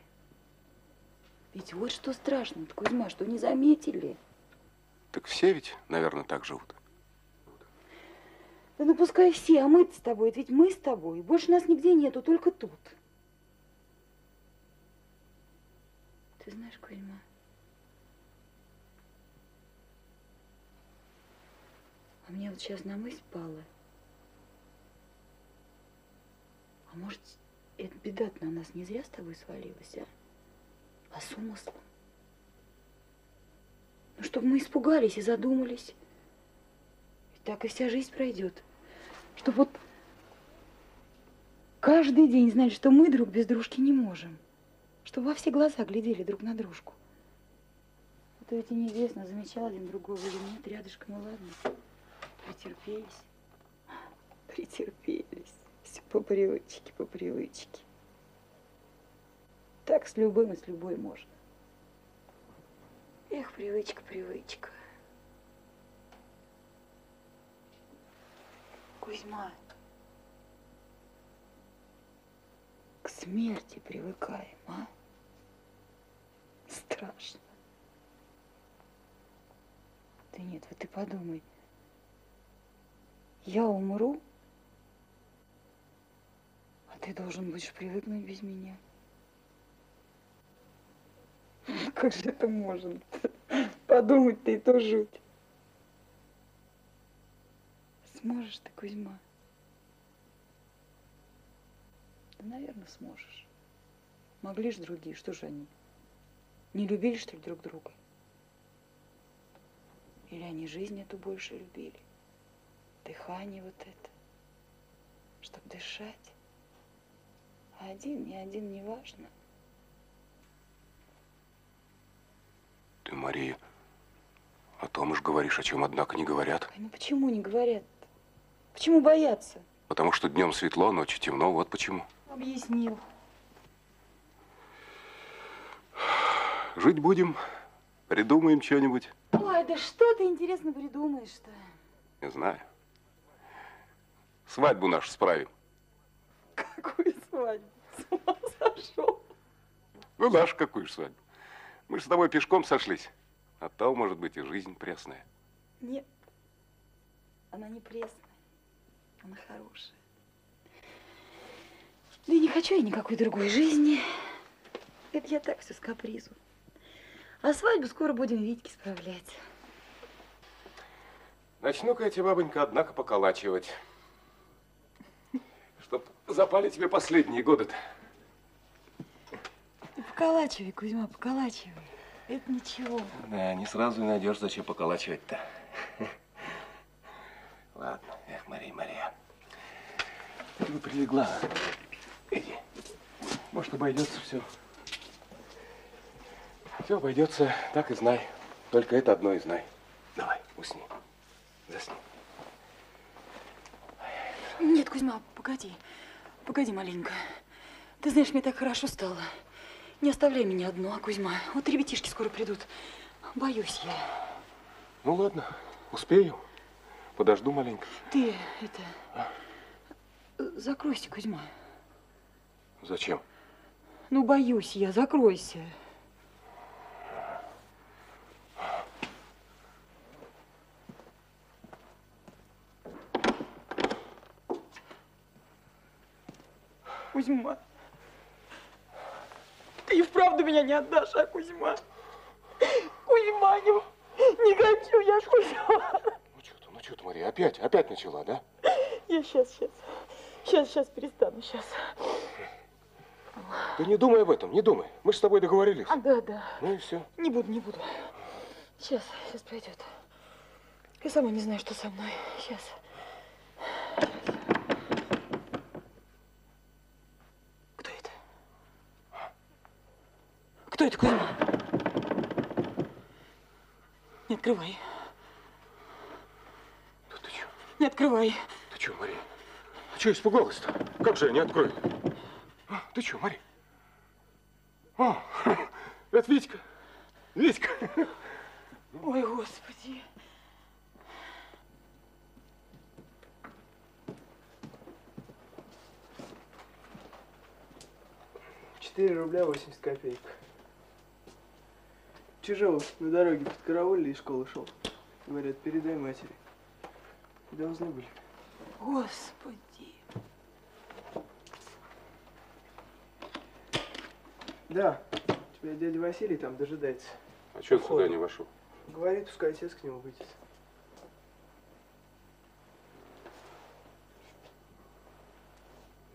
Ведь вот что страшно Кузьма, что не заметили. Так все ведь, наверное, так живут. Да ну пускай все, а мы-то с тобой, ведь мы с тобой. Больше нас нигде нету, только тут. Ты знаешь, Кузьма, а мне вот сейчас на мысль пала. А может, эта беда на нас не зря с тобой свалилась, а? А с умыслом? Ну, чтобы мы испугались и задумались. Ведь так и вся жизнь пройдет. Чтобы вот каждый день знали, что мы друг без дружки не можем. Чтобы во все глаза глядели друг на дружку. А то ведь и неизвестно, замечал один другого или нет, рядышком, ну ладно. Претерпелись. Претерпелись. Все по привычке, по привычке. Так с любым и с любой можно. Эх, привычка, привычка. Кузьма, к смерти привыкаем, а? Страшно. Да нет, вот ты подумай. Я умру, а ты должен будешь привыкнуть без меня. Как же это можно? Подумать-то и то жуть. Сможешь ты, Кузьма? Да, наверное, сможешь. Могли ж другие, что же они? Не любили, что ли, друг друга? Или они жизнь эту больше любили? Дыхание вот это, чтоб дышать. А один, не один, не важно. Ты, Мария, о том уж говоришь, о чем, однако, не говорят. Ну почему не говорят? -то? Почему боятся? Потому что днем светло, ночью темно, вот почему. Объяснил. Жить будем, придумаем что-нибудь. Ой, да что ты интересно придумаешь-то? Не знаю. Свадьбу нашу справим. Какую свадьбу? С ума сошел? Ну, нашу какую ж свадьбу. Мы же с тобой пешком сошлись. А то, может быть, и жизнь пресная. Нет, она не пресная, она хорошая. Да и не хочу я никакой другой жизни. Это я так все с капризу. А свадьбу скоро будем Витьке справлять. Начну-ка я тебе, бабонька, однако, поколачивать. Запали тебе последние годы-то. Ты поколачивай, Кузьма, поколачивай. Это ничего. Да, не сразу и найдешь, зачем поколачивать-то. Ладно, эх, Мария, Мария. Ты бы прилегла. Иди. Может, обойдется все. Все обойдется, так и знай. Только это одно и знай. Давай, усни. Засни. Нет, Кузьма, погоди. Погоди маленько. Ты знаешь, мне так хорошо стало. Не оставляй меня одну, а, Кузьма? Вот ребятишки скоро придут. Боюсь я. Ну ладно, успею. Подожду маленько. Ты это... э, Закройся, Кузьма. Зачем? Ну, боюсь я, закройся. Кузьма, ты и вправду меня не отдашь, а, Кузьма? Кузьма, не, не хочу я, Кузьма. Ну что ты, Мария, опять, опять начала, да? Я сейчас, сейчас. Сейчас, сейчас перестану, сейчас. Ты не думай об этом, не думай. Мы же с тобой договорились. А, да, да. Ну и все. Не буду, не буду. Сейчас, сейчас пройдет. Я сама не знаю, что со мной. Сейчас. Кто это? Кто это, Кузьма? Не открывай. Да ты что? Не открывай. Ты что, Мария? Ты что испугалась-то? Как же я не открою? А, ты что, Мария? О, это Витька. Витька. Ой, Господи. Четыре рубля 80 копеек. Чижова на дороге подкараулили из школы шел. Говорят, передай матери. Должны были. Господи. Да, тебя дядя Василий там дожидается. А что ты сюда не вошел? Говорит, пускай отец к нему выйдет.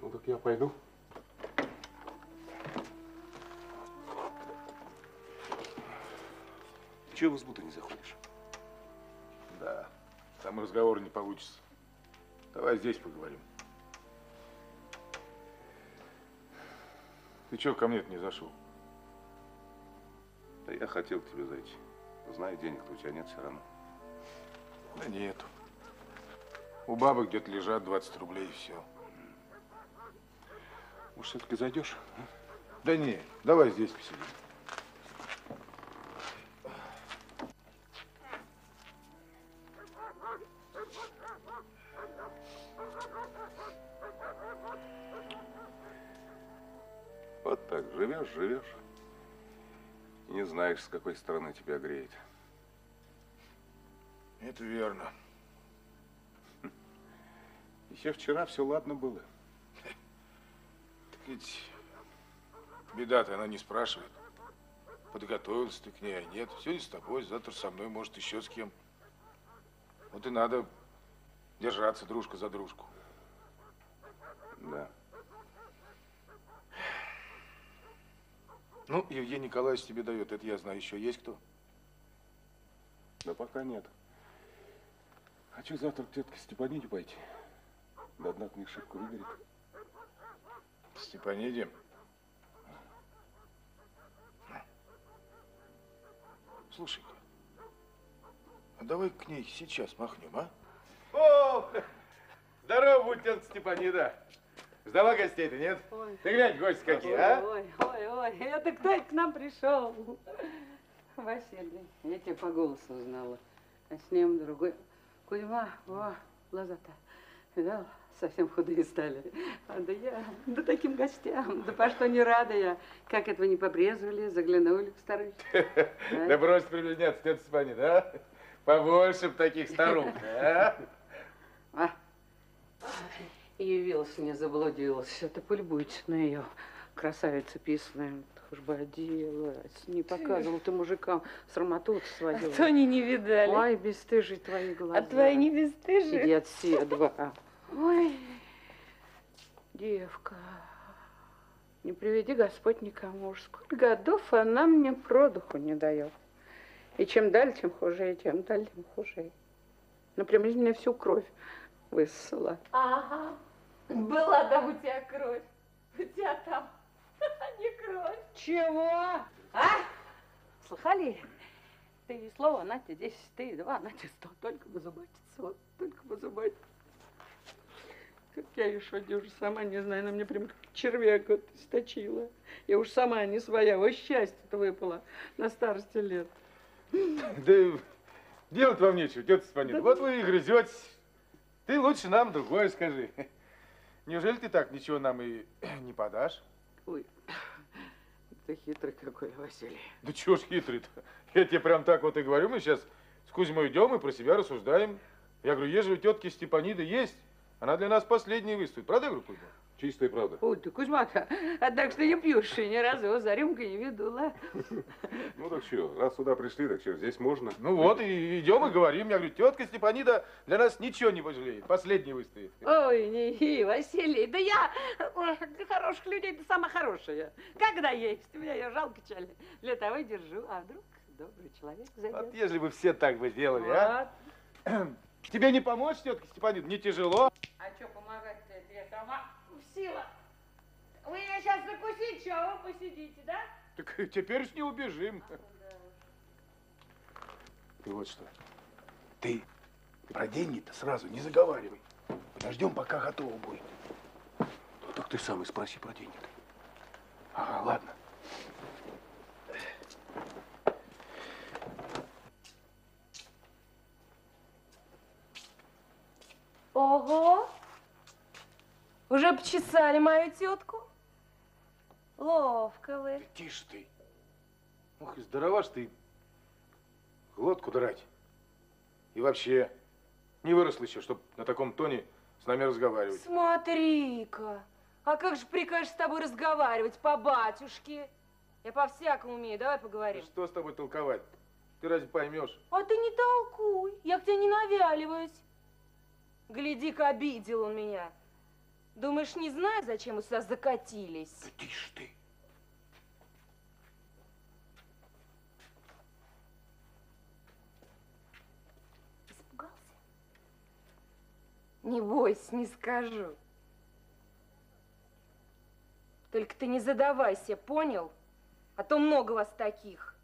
Ну так я пойду. Чего в избу-то не заходишь? Да, там разговора не получится. Давай здесь поговорим. Ты чего ко мне-то не зашел? Да я хотел к тебе зайти. Знаю, денег-то у тебя нет все равно. Да нету. У бабы где-то лежат 20 рублей и все. Может, все-таки зайдешь? а? Да не, давай здесь посидим. Живешь. И не знаешь, с какой стороны тебя греет. Это верно. Еще вчера все ладно было. Так ведь беда-то она не спрашивает. Подготовился ты к ней, а нет. Сегодня с тобой, завтра со мной, может, еще с кем. Вот и надо держаться дружка за дружку. Да. Ну, Евгений Николаевич тебе дает, это я знаю. Еще есть кто? Да пока нет. Хочу завтра к тетке Степаниде пойти. До дна книжку выгорит. Степаниде? Слушай-ка, а давай к ней сейчас махнем, а? О, здорово будь, тетка Степанида. Ждала гостей-то, нет? Ой. Ты глянь, гости какие, а? Ой, ой, ой, это кто это к нам пришел? Василий, я тебя по голосу узнала. А с ним другой. Кузьма, о, глаза-то, видал, совсем худые стали. А да я, да таким гостям, да по что не рада я. Как это вы не побрезовали, заглянули в старых. Да брось приближаться, тетка Степанида, а? Побольше б таких старух, а? А? Явилась, не заблудилась. Это полюбуйтесь на ее. Красавица писаная. Уж бы оделась. Не показывала ты мужикам. Срамоту сводила. А то они не видали. Ой, бесстыжие твои глаза. А твои не бесстыжие? Иди отседва. Ой, девка. Не приведи Господь никому. Уж сколько годов она мне продуху не дает. И чем дальше, тем хуже, и тем дальше, тем хуже. Ну, прям из меня всю кровь высосала. Ага, была там у тебя кровь. У тебя там не кровь. Чего? А? Слыхали? Ты слово, Натя, 10, ты два, Натя, сто. Только бы заботиться, вот, только бы заботиться. Как я еще дюжа, сама не знаю, она мне прям как червяк вот источила. Я уж сама не своя, вот счастье-то выпало на старости лет. Да делать вам нечего, тетя Степанида. Вот вы и грызетесь. Ты лучше нам другое скажи. Неужели ты так ничего нам и не подашь? Ой, ты хитрый какой, Василий. Да чего ж хитрый-то? Я тебе прям так вот и говорю. Мы сейчас с Кузьмой идем и про себя рассуждаем. Я говорю, ежели у тетки Степаниды есть, она для нас последней выступит. Правда, я говорю, Кузьма? Чистая правда. Ой, ты, Кузьма-то, а так что не пьешь, ни разу его за рюмкой не видела. Ну так что, раз сюда пришли, так что, здесь можно? Ну вот, и идем и говорим. Я говорю, тетка Степанида для нас ничего не пожалеет. Последний выстоит. Ой, не, Василий, да я для хороших людей ты сама хорошая. Когда есть, у меня ее жалко чали. Для того и держу. А вдруг добрый человек зайдет? Вот если бы все так бы делали, а? Тебе не помочь, тетка Степанида? Не тяжело? А что помогать-то? Это я сама в силах. Вы ее сейчас закусить, что а вы посидите, да? Так теперь ж не убежим. Ты вот что, ты про деньги-то сразу не заговаривай. Подождем, пока готово будет. Ну так ты сам и спроси про деньги-то. Ага, ладно. Ого! Уже почесали мою тетку? Ловко вы. Тише ты. Ох, и здорова ж ты. Глотку драть. И вообще, не выросла еще, чтобы на таком тоне с нами разговаривать. Смотри-ка. А как же прикажешь с тобой разговаривать по батюшке? Я по-всякому умею, давай поговорим. Что с тобой толковать? Ты разве поймешь? А ты не толкуй, я к тебе не навяливаюсь. Гляди-ка, обидел он меня. Думаешь, не знаю, зачем мы сюда закатились? Да тише ты. Испугался? Не бойся, не скажу. Только ты не задавайся, понял? А то много вас таких.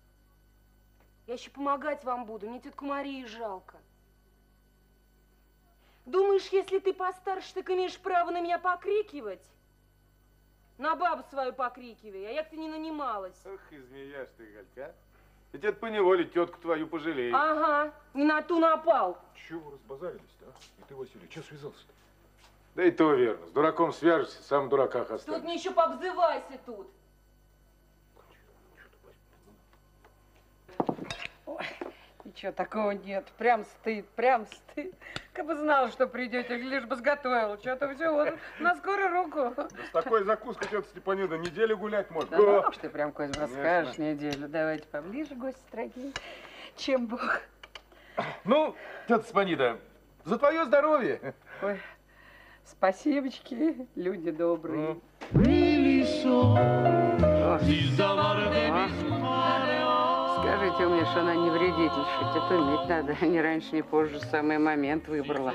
Я еще помогать вам буду, мне тетку Марии жалко. Думаешь, если ты постарше, так имеешь право на меня покрикивать? На бабу свою покрикивай, а я ты не нанималась. Ох, и змеяшь ты, Галька. Ведь это поневоле тетку твою пожалеет. Ага, не на ту напал. Чего разбазарились-то, а? И ты, Василий, что связался-то? Да и то верно. С дураком свяжешься, сам в дураках Тут останешься. мне еще пообзывайся тут. Ничего такого нет. Прям стыд, прям стыд. Как бы знала, что придете, лишь бы сготовила. Что-то все вот на скорую руку. Да с такой закуской, тетка Степанида, неделю гулять можно. Да О! уж ты прям, Козьма, Конечно. скажешь неделю. Давайте поближе, гости дорогие, чем Бог. Ну, тетя Степанида, за твое здоровье. Ой, спасибочки, люди добрые. Скажите мне, что она не вредительствует, а то иметь надо. Ни раньше, ни позже самый момент выбрала,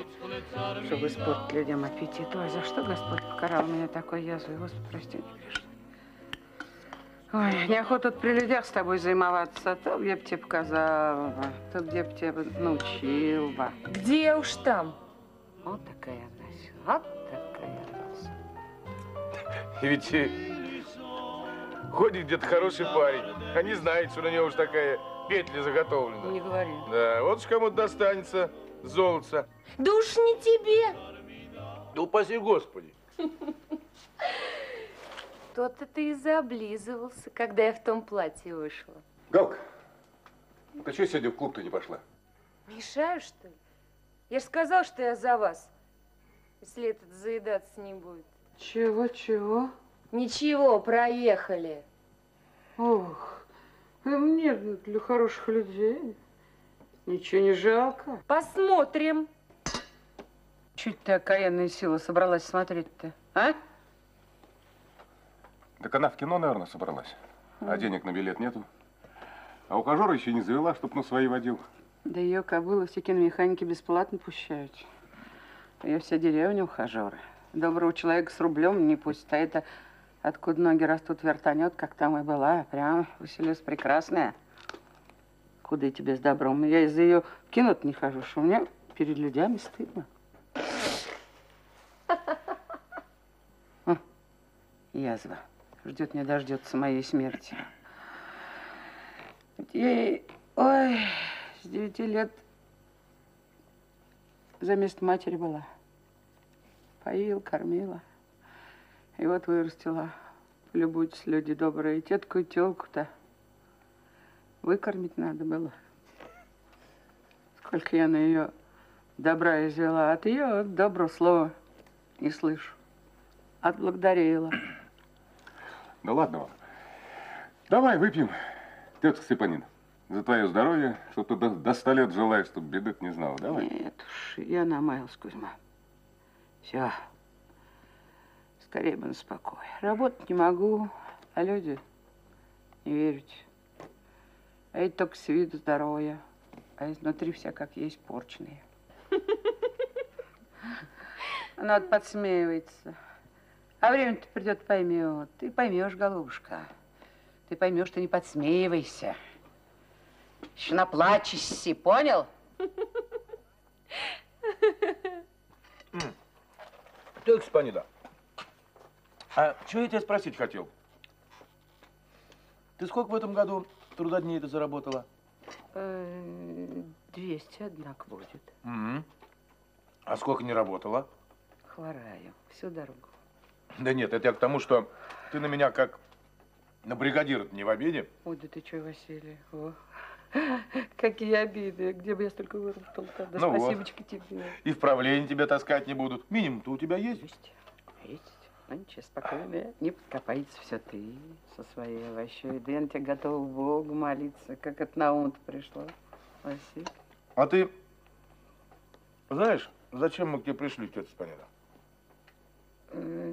чтобы испортить людям аппетит. Ой, за что Господь покарал меня такой язвой? Господи, прости, не грешно. Ой, неохота тут при людях с тобой займоваться. То б я б тебе показала, бы, то я б тебя научил бы. Где уж там? Вот такая она, вот такая она. Ведь э, ходит где-то хороший парень, а не знает, что на него уж такая петля заготовлена. Не говори. Да, вот ж кому-то достанется золотца. Да уж не тебе. Да упаси Господи. То-то ты и заблизывался, когда я в том платье вышла. Галка, ты что сегодня в клуб-то не пошла? Мешаю, что ли? Я же сказал, что я за вас. Если этот заедаться не будет. Чего, чего? Ничего, проехали. Ох, а мне для хороших людей ничего не жалко. Посмотрим. Чуть ты окаянная сила собралась смотреть-то, а? Так она в кино, наверное, собралась. А денег на билет нету. А ухажера еще не завела, чтоб на свои водил. Да ее кобылу все киномеханики бесплатно пущают. Ее вся деревня ухажеры. Доброго человека с рублем не пустят. А это откуда ноги растут вертанет, как там и была. Прям Василиса прекрасная. Куда и тебе с добром? Я из-за ее кино не хожу, что мне перед людьми стыдно. Язва. Ждет не дождется моей смерти. Ей, ой, с девяти лет за место матери была. Поил, кормила. И вот вырастила. Полюбуйтесь, люди добрые. Тетку и телку-то выкормить надо было. Сколько я на ее добра извела. От ее доброго слова не слышу. Отблагодарила. Да ладно вам. Давай выпьем, тетка Степанина. За твое здоровье, чтоб ты до, до ста лет жила, чтоб беды не знала. Давай. Нет уж, я намаялась, Кузьма. Все. Скорее бы на спокой. Работать не могу, а люди не верить. А это только с виду здоровье, а изнутри вся как есть порчные. Она вот подсмеивается. А время-то придет, поймет. Ты поймешь, голубушка. Ты поймешь, что не подсмеивайся. Еще наплачешься, понял? Тетка Спанида, а что я тебя спросить хотел? Ты сколько в этом году трудодней ты заработала? Э, Двести, однако, будет. Мгм. А сколько не работала? Хвораю всю дорогу. Да нет, это я к тому, что ты на меня как на бригадира не в обиде. Ой, да ты что, Василий? О, какие обиды. Где бы я столько выработал-то? Да Ну вот. спасибочка тебе. И в правление тебя таскать не будут. Минимум-то у тебя есть? Есть. Ну ничего, спокойно. Не подкопается все ты со своей овощой. Да я на тебя готова Богу молиться. Как это на ум пришло. Василий. А ты знаешь, зачем мы к тебе пришли, тетя Спанида? Э,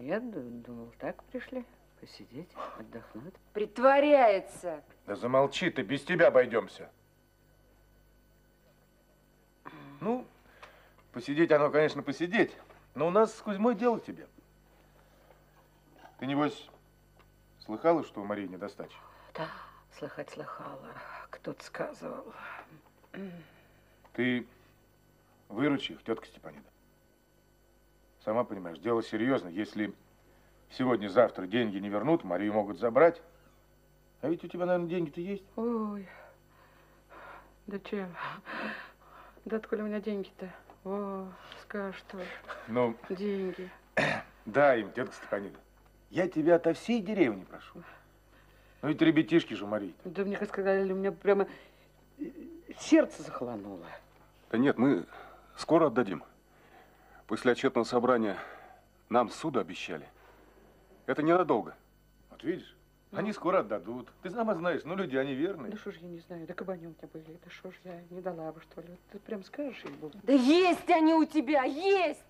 Нет, думал, так пришли. Посидеть, отдохнуть. Притворяется. Да замолчи ты, без тебя обойдемся. Ну, посидеть оно, конечно, посидеть, но у нас с Кузьмой дело тебе. Ты, небось, слыхала, что у Марии недостача? Да, слыхать слыхала. Кто-то сказывал. Ты выручи их, тетка Степанида. Сама понимаешь, дело серьезно. Если сегодня-завтра деньги не вернут, Марию могут забрать. А ведь у тебя, наверное, деньги-то есть. Ой, да чем? Да откуда у меня деньги-то? О, скажешь что? Ну, Деньги. дай им, тетка Степанида. Я тебя ото всей деревни прошу. Ну ведь ребятишки же, Мария. Да мне, как сказали, у меня прямо э, сердце захолонуло. Да нет, мы скоро отдадим. После отчетного собрания нам суду обещали. Это ненадолго. Вот видишь, они скоро отдадут. Ты сама знаешь, ну люди, они верные. Да что ж я не знаю, да кабани у тебя были, да что ж я не дала бы, что ли? Ты прям скажешь ей, Бог? Да есть они у тебя, есть!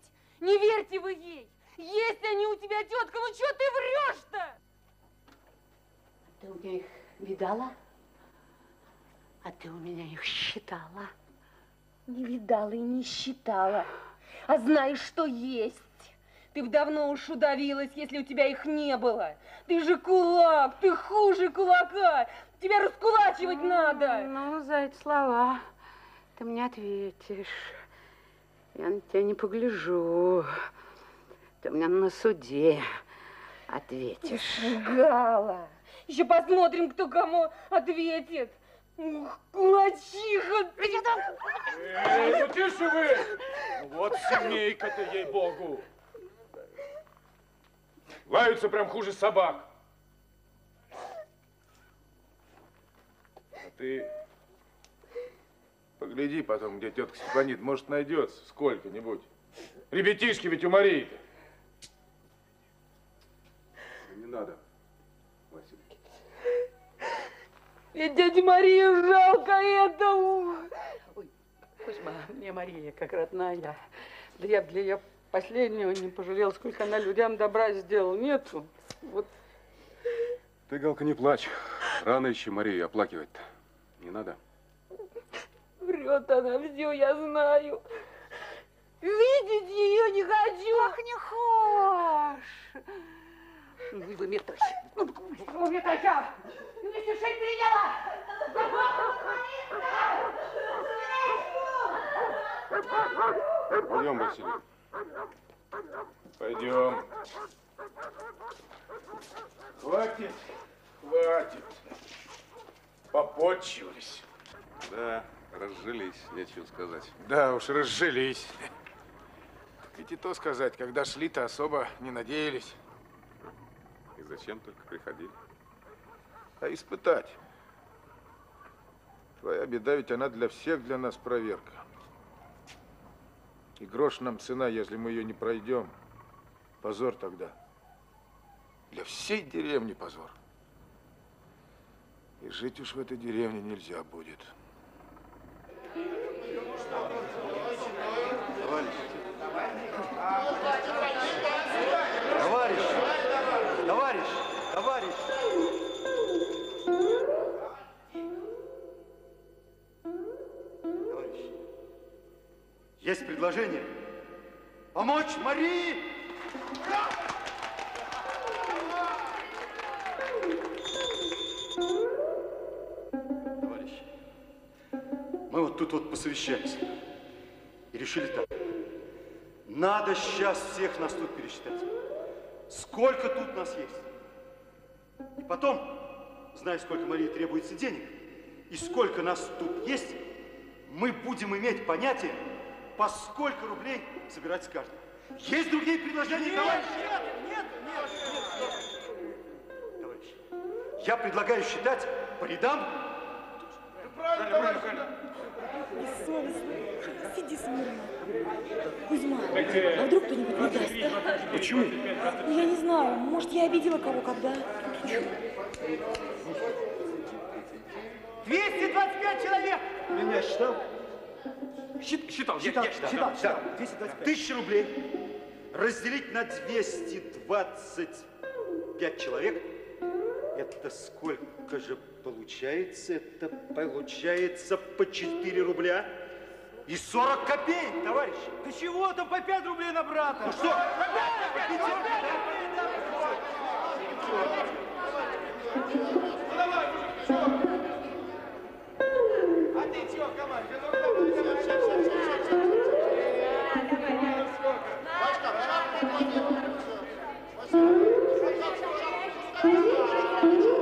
Не верьте вы ей! Есть они у тебя, тетка, ну что ты врешь-то? Ты у меня их видала? А ты у меня их считала? Не видала и не считала. А знаешь, что есть? Ты б давно уж удавилась, если у тебя их не было. Ты же кулак, ты хуже кулака. Тебя раскулачивать надо. Ну, за эти слова ты мне ответишь. Я на тебя не погляжу. Ты мне на суде ответишь. Гала, еще посмотрим, кто кому ответит. Ух, кулачиха! Эй, ну тише вы! Вот семейка-то, ей-богу! Лаются прям хуже собак. А ты погляди потом, где тетка Степанит, может, найдется сколько-нибудь. Ребятишки ведь у Марии-то. Не надо, Василий. Ведь дядя Марию жалко это. Кузьма, мне Мария как родная. Да я для ее последнего не пожалел, сколько она людям добра сделала. Нету. Вот Ты, Галка, не плачь. Рано еще Марию оплакивать-то. Не надо. Врет она все, я знаю. Видеть ее не хочу. Ах, не хочешь. Ну и выметайся. Выметайся! Не сушить приняла! Пойдем, Василий. Пойдем. Хватит, хватит. Попотчились. Да, разжились, нечего сказать. Да уж, разжились. Ведь и то сказать, когда шли-то особо не надеялись. И зачем только приходили? А испытать. Твоя беда, ведь она для всех для нас проверка. И грош нам цена, если мы ее не пройдем. Позор тогда. Для всей деревни позор. И жить уж в этой деревне нельзя будет. Товарищ! Есть предложение. Помочь Марии! Товарищи, мы вот тут вот посовещались и решили так. Надо сейчас всех нас тут пересчитать. Сколько тут нас есть. И потом, зная, сколько Марии требуется денег, и сколько нас тут есть, мы будем иметь понятие, по сколько рублей собирать с каждого. Есть другие предложения, Нет, товарищи? нет, нет, нет, Товарищи, я предлагаю считать по рядам. Бессовестно. Сиди смирно. Кузьма, а вдруг кто-нибудь не даст? Почему? Ну, я не знаю. Может, я обидела кого когда? 225 человек! Меня считал? Считал, Считал, считал, считал. 225. Тысяча рублей разделить на 225 человек. Это сколько же получается? Это получается по 4 рубля и 40 копеек, товарищи. Да чего там по 5 рублей на брата? Ну что? А ты чего, команда? Thank you.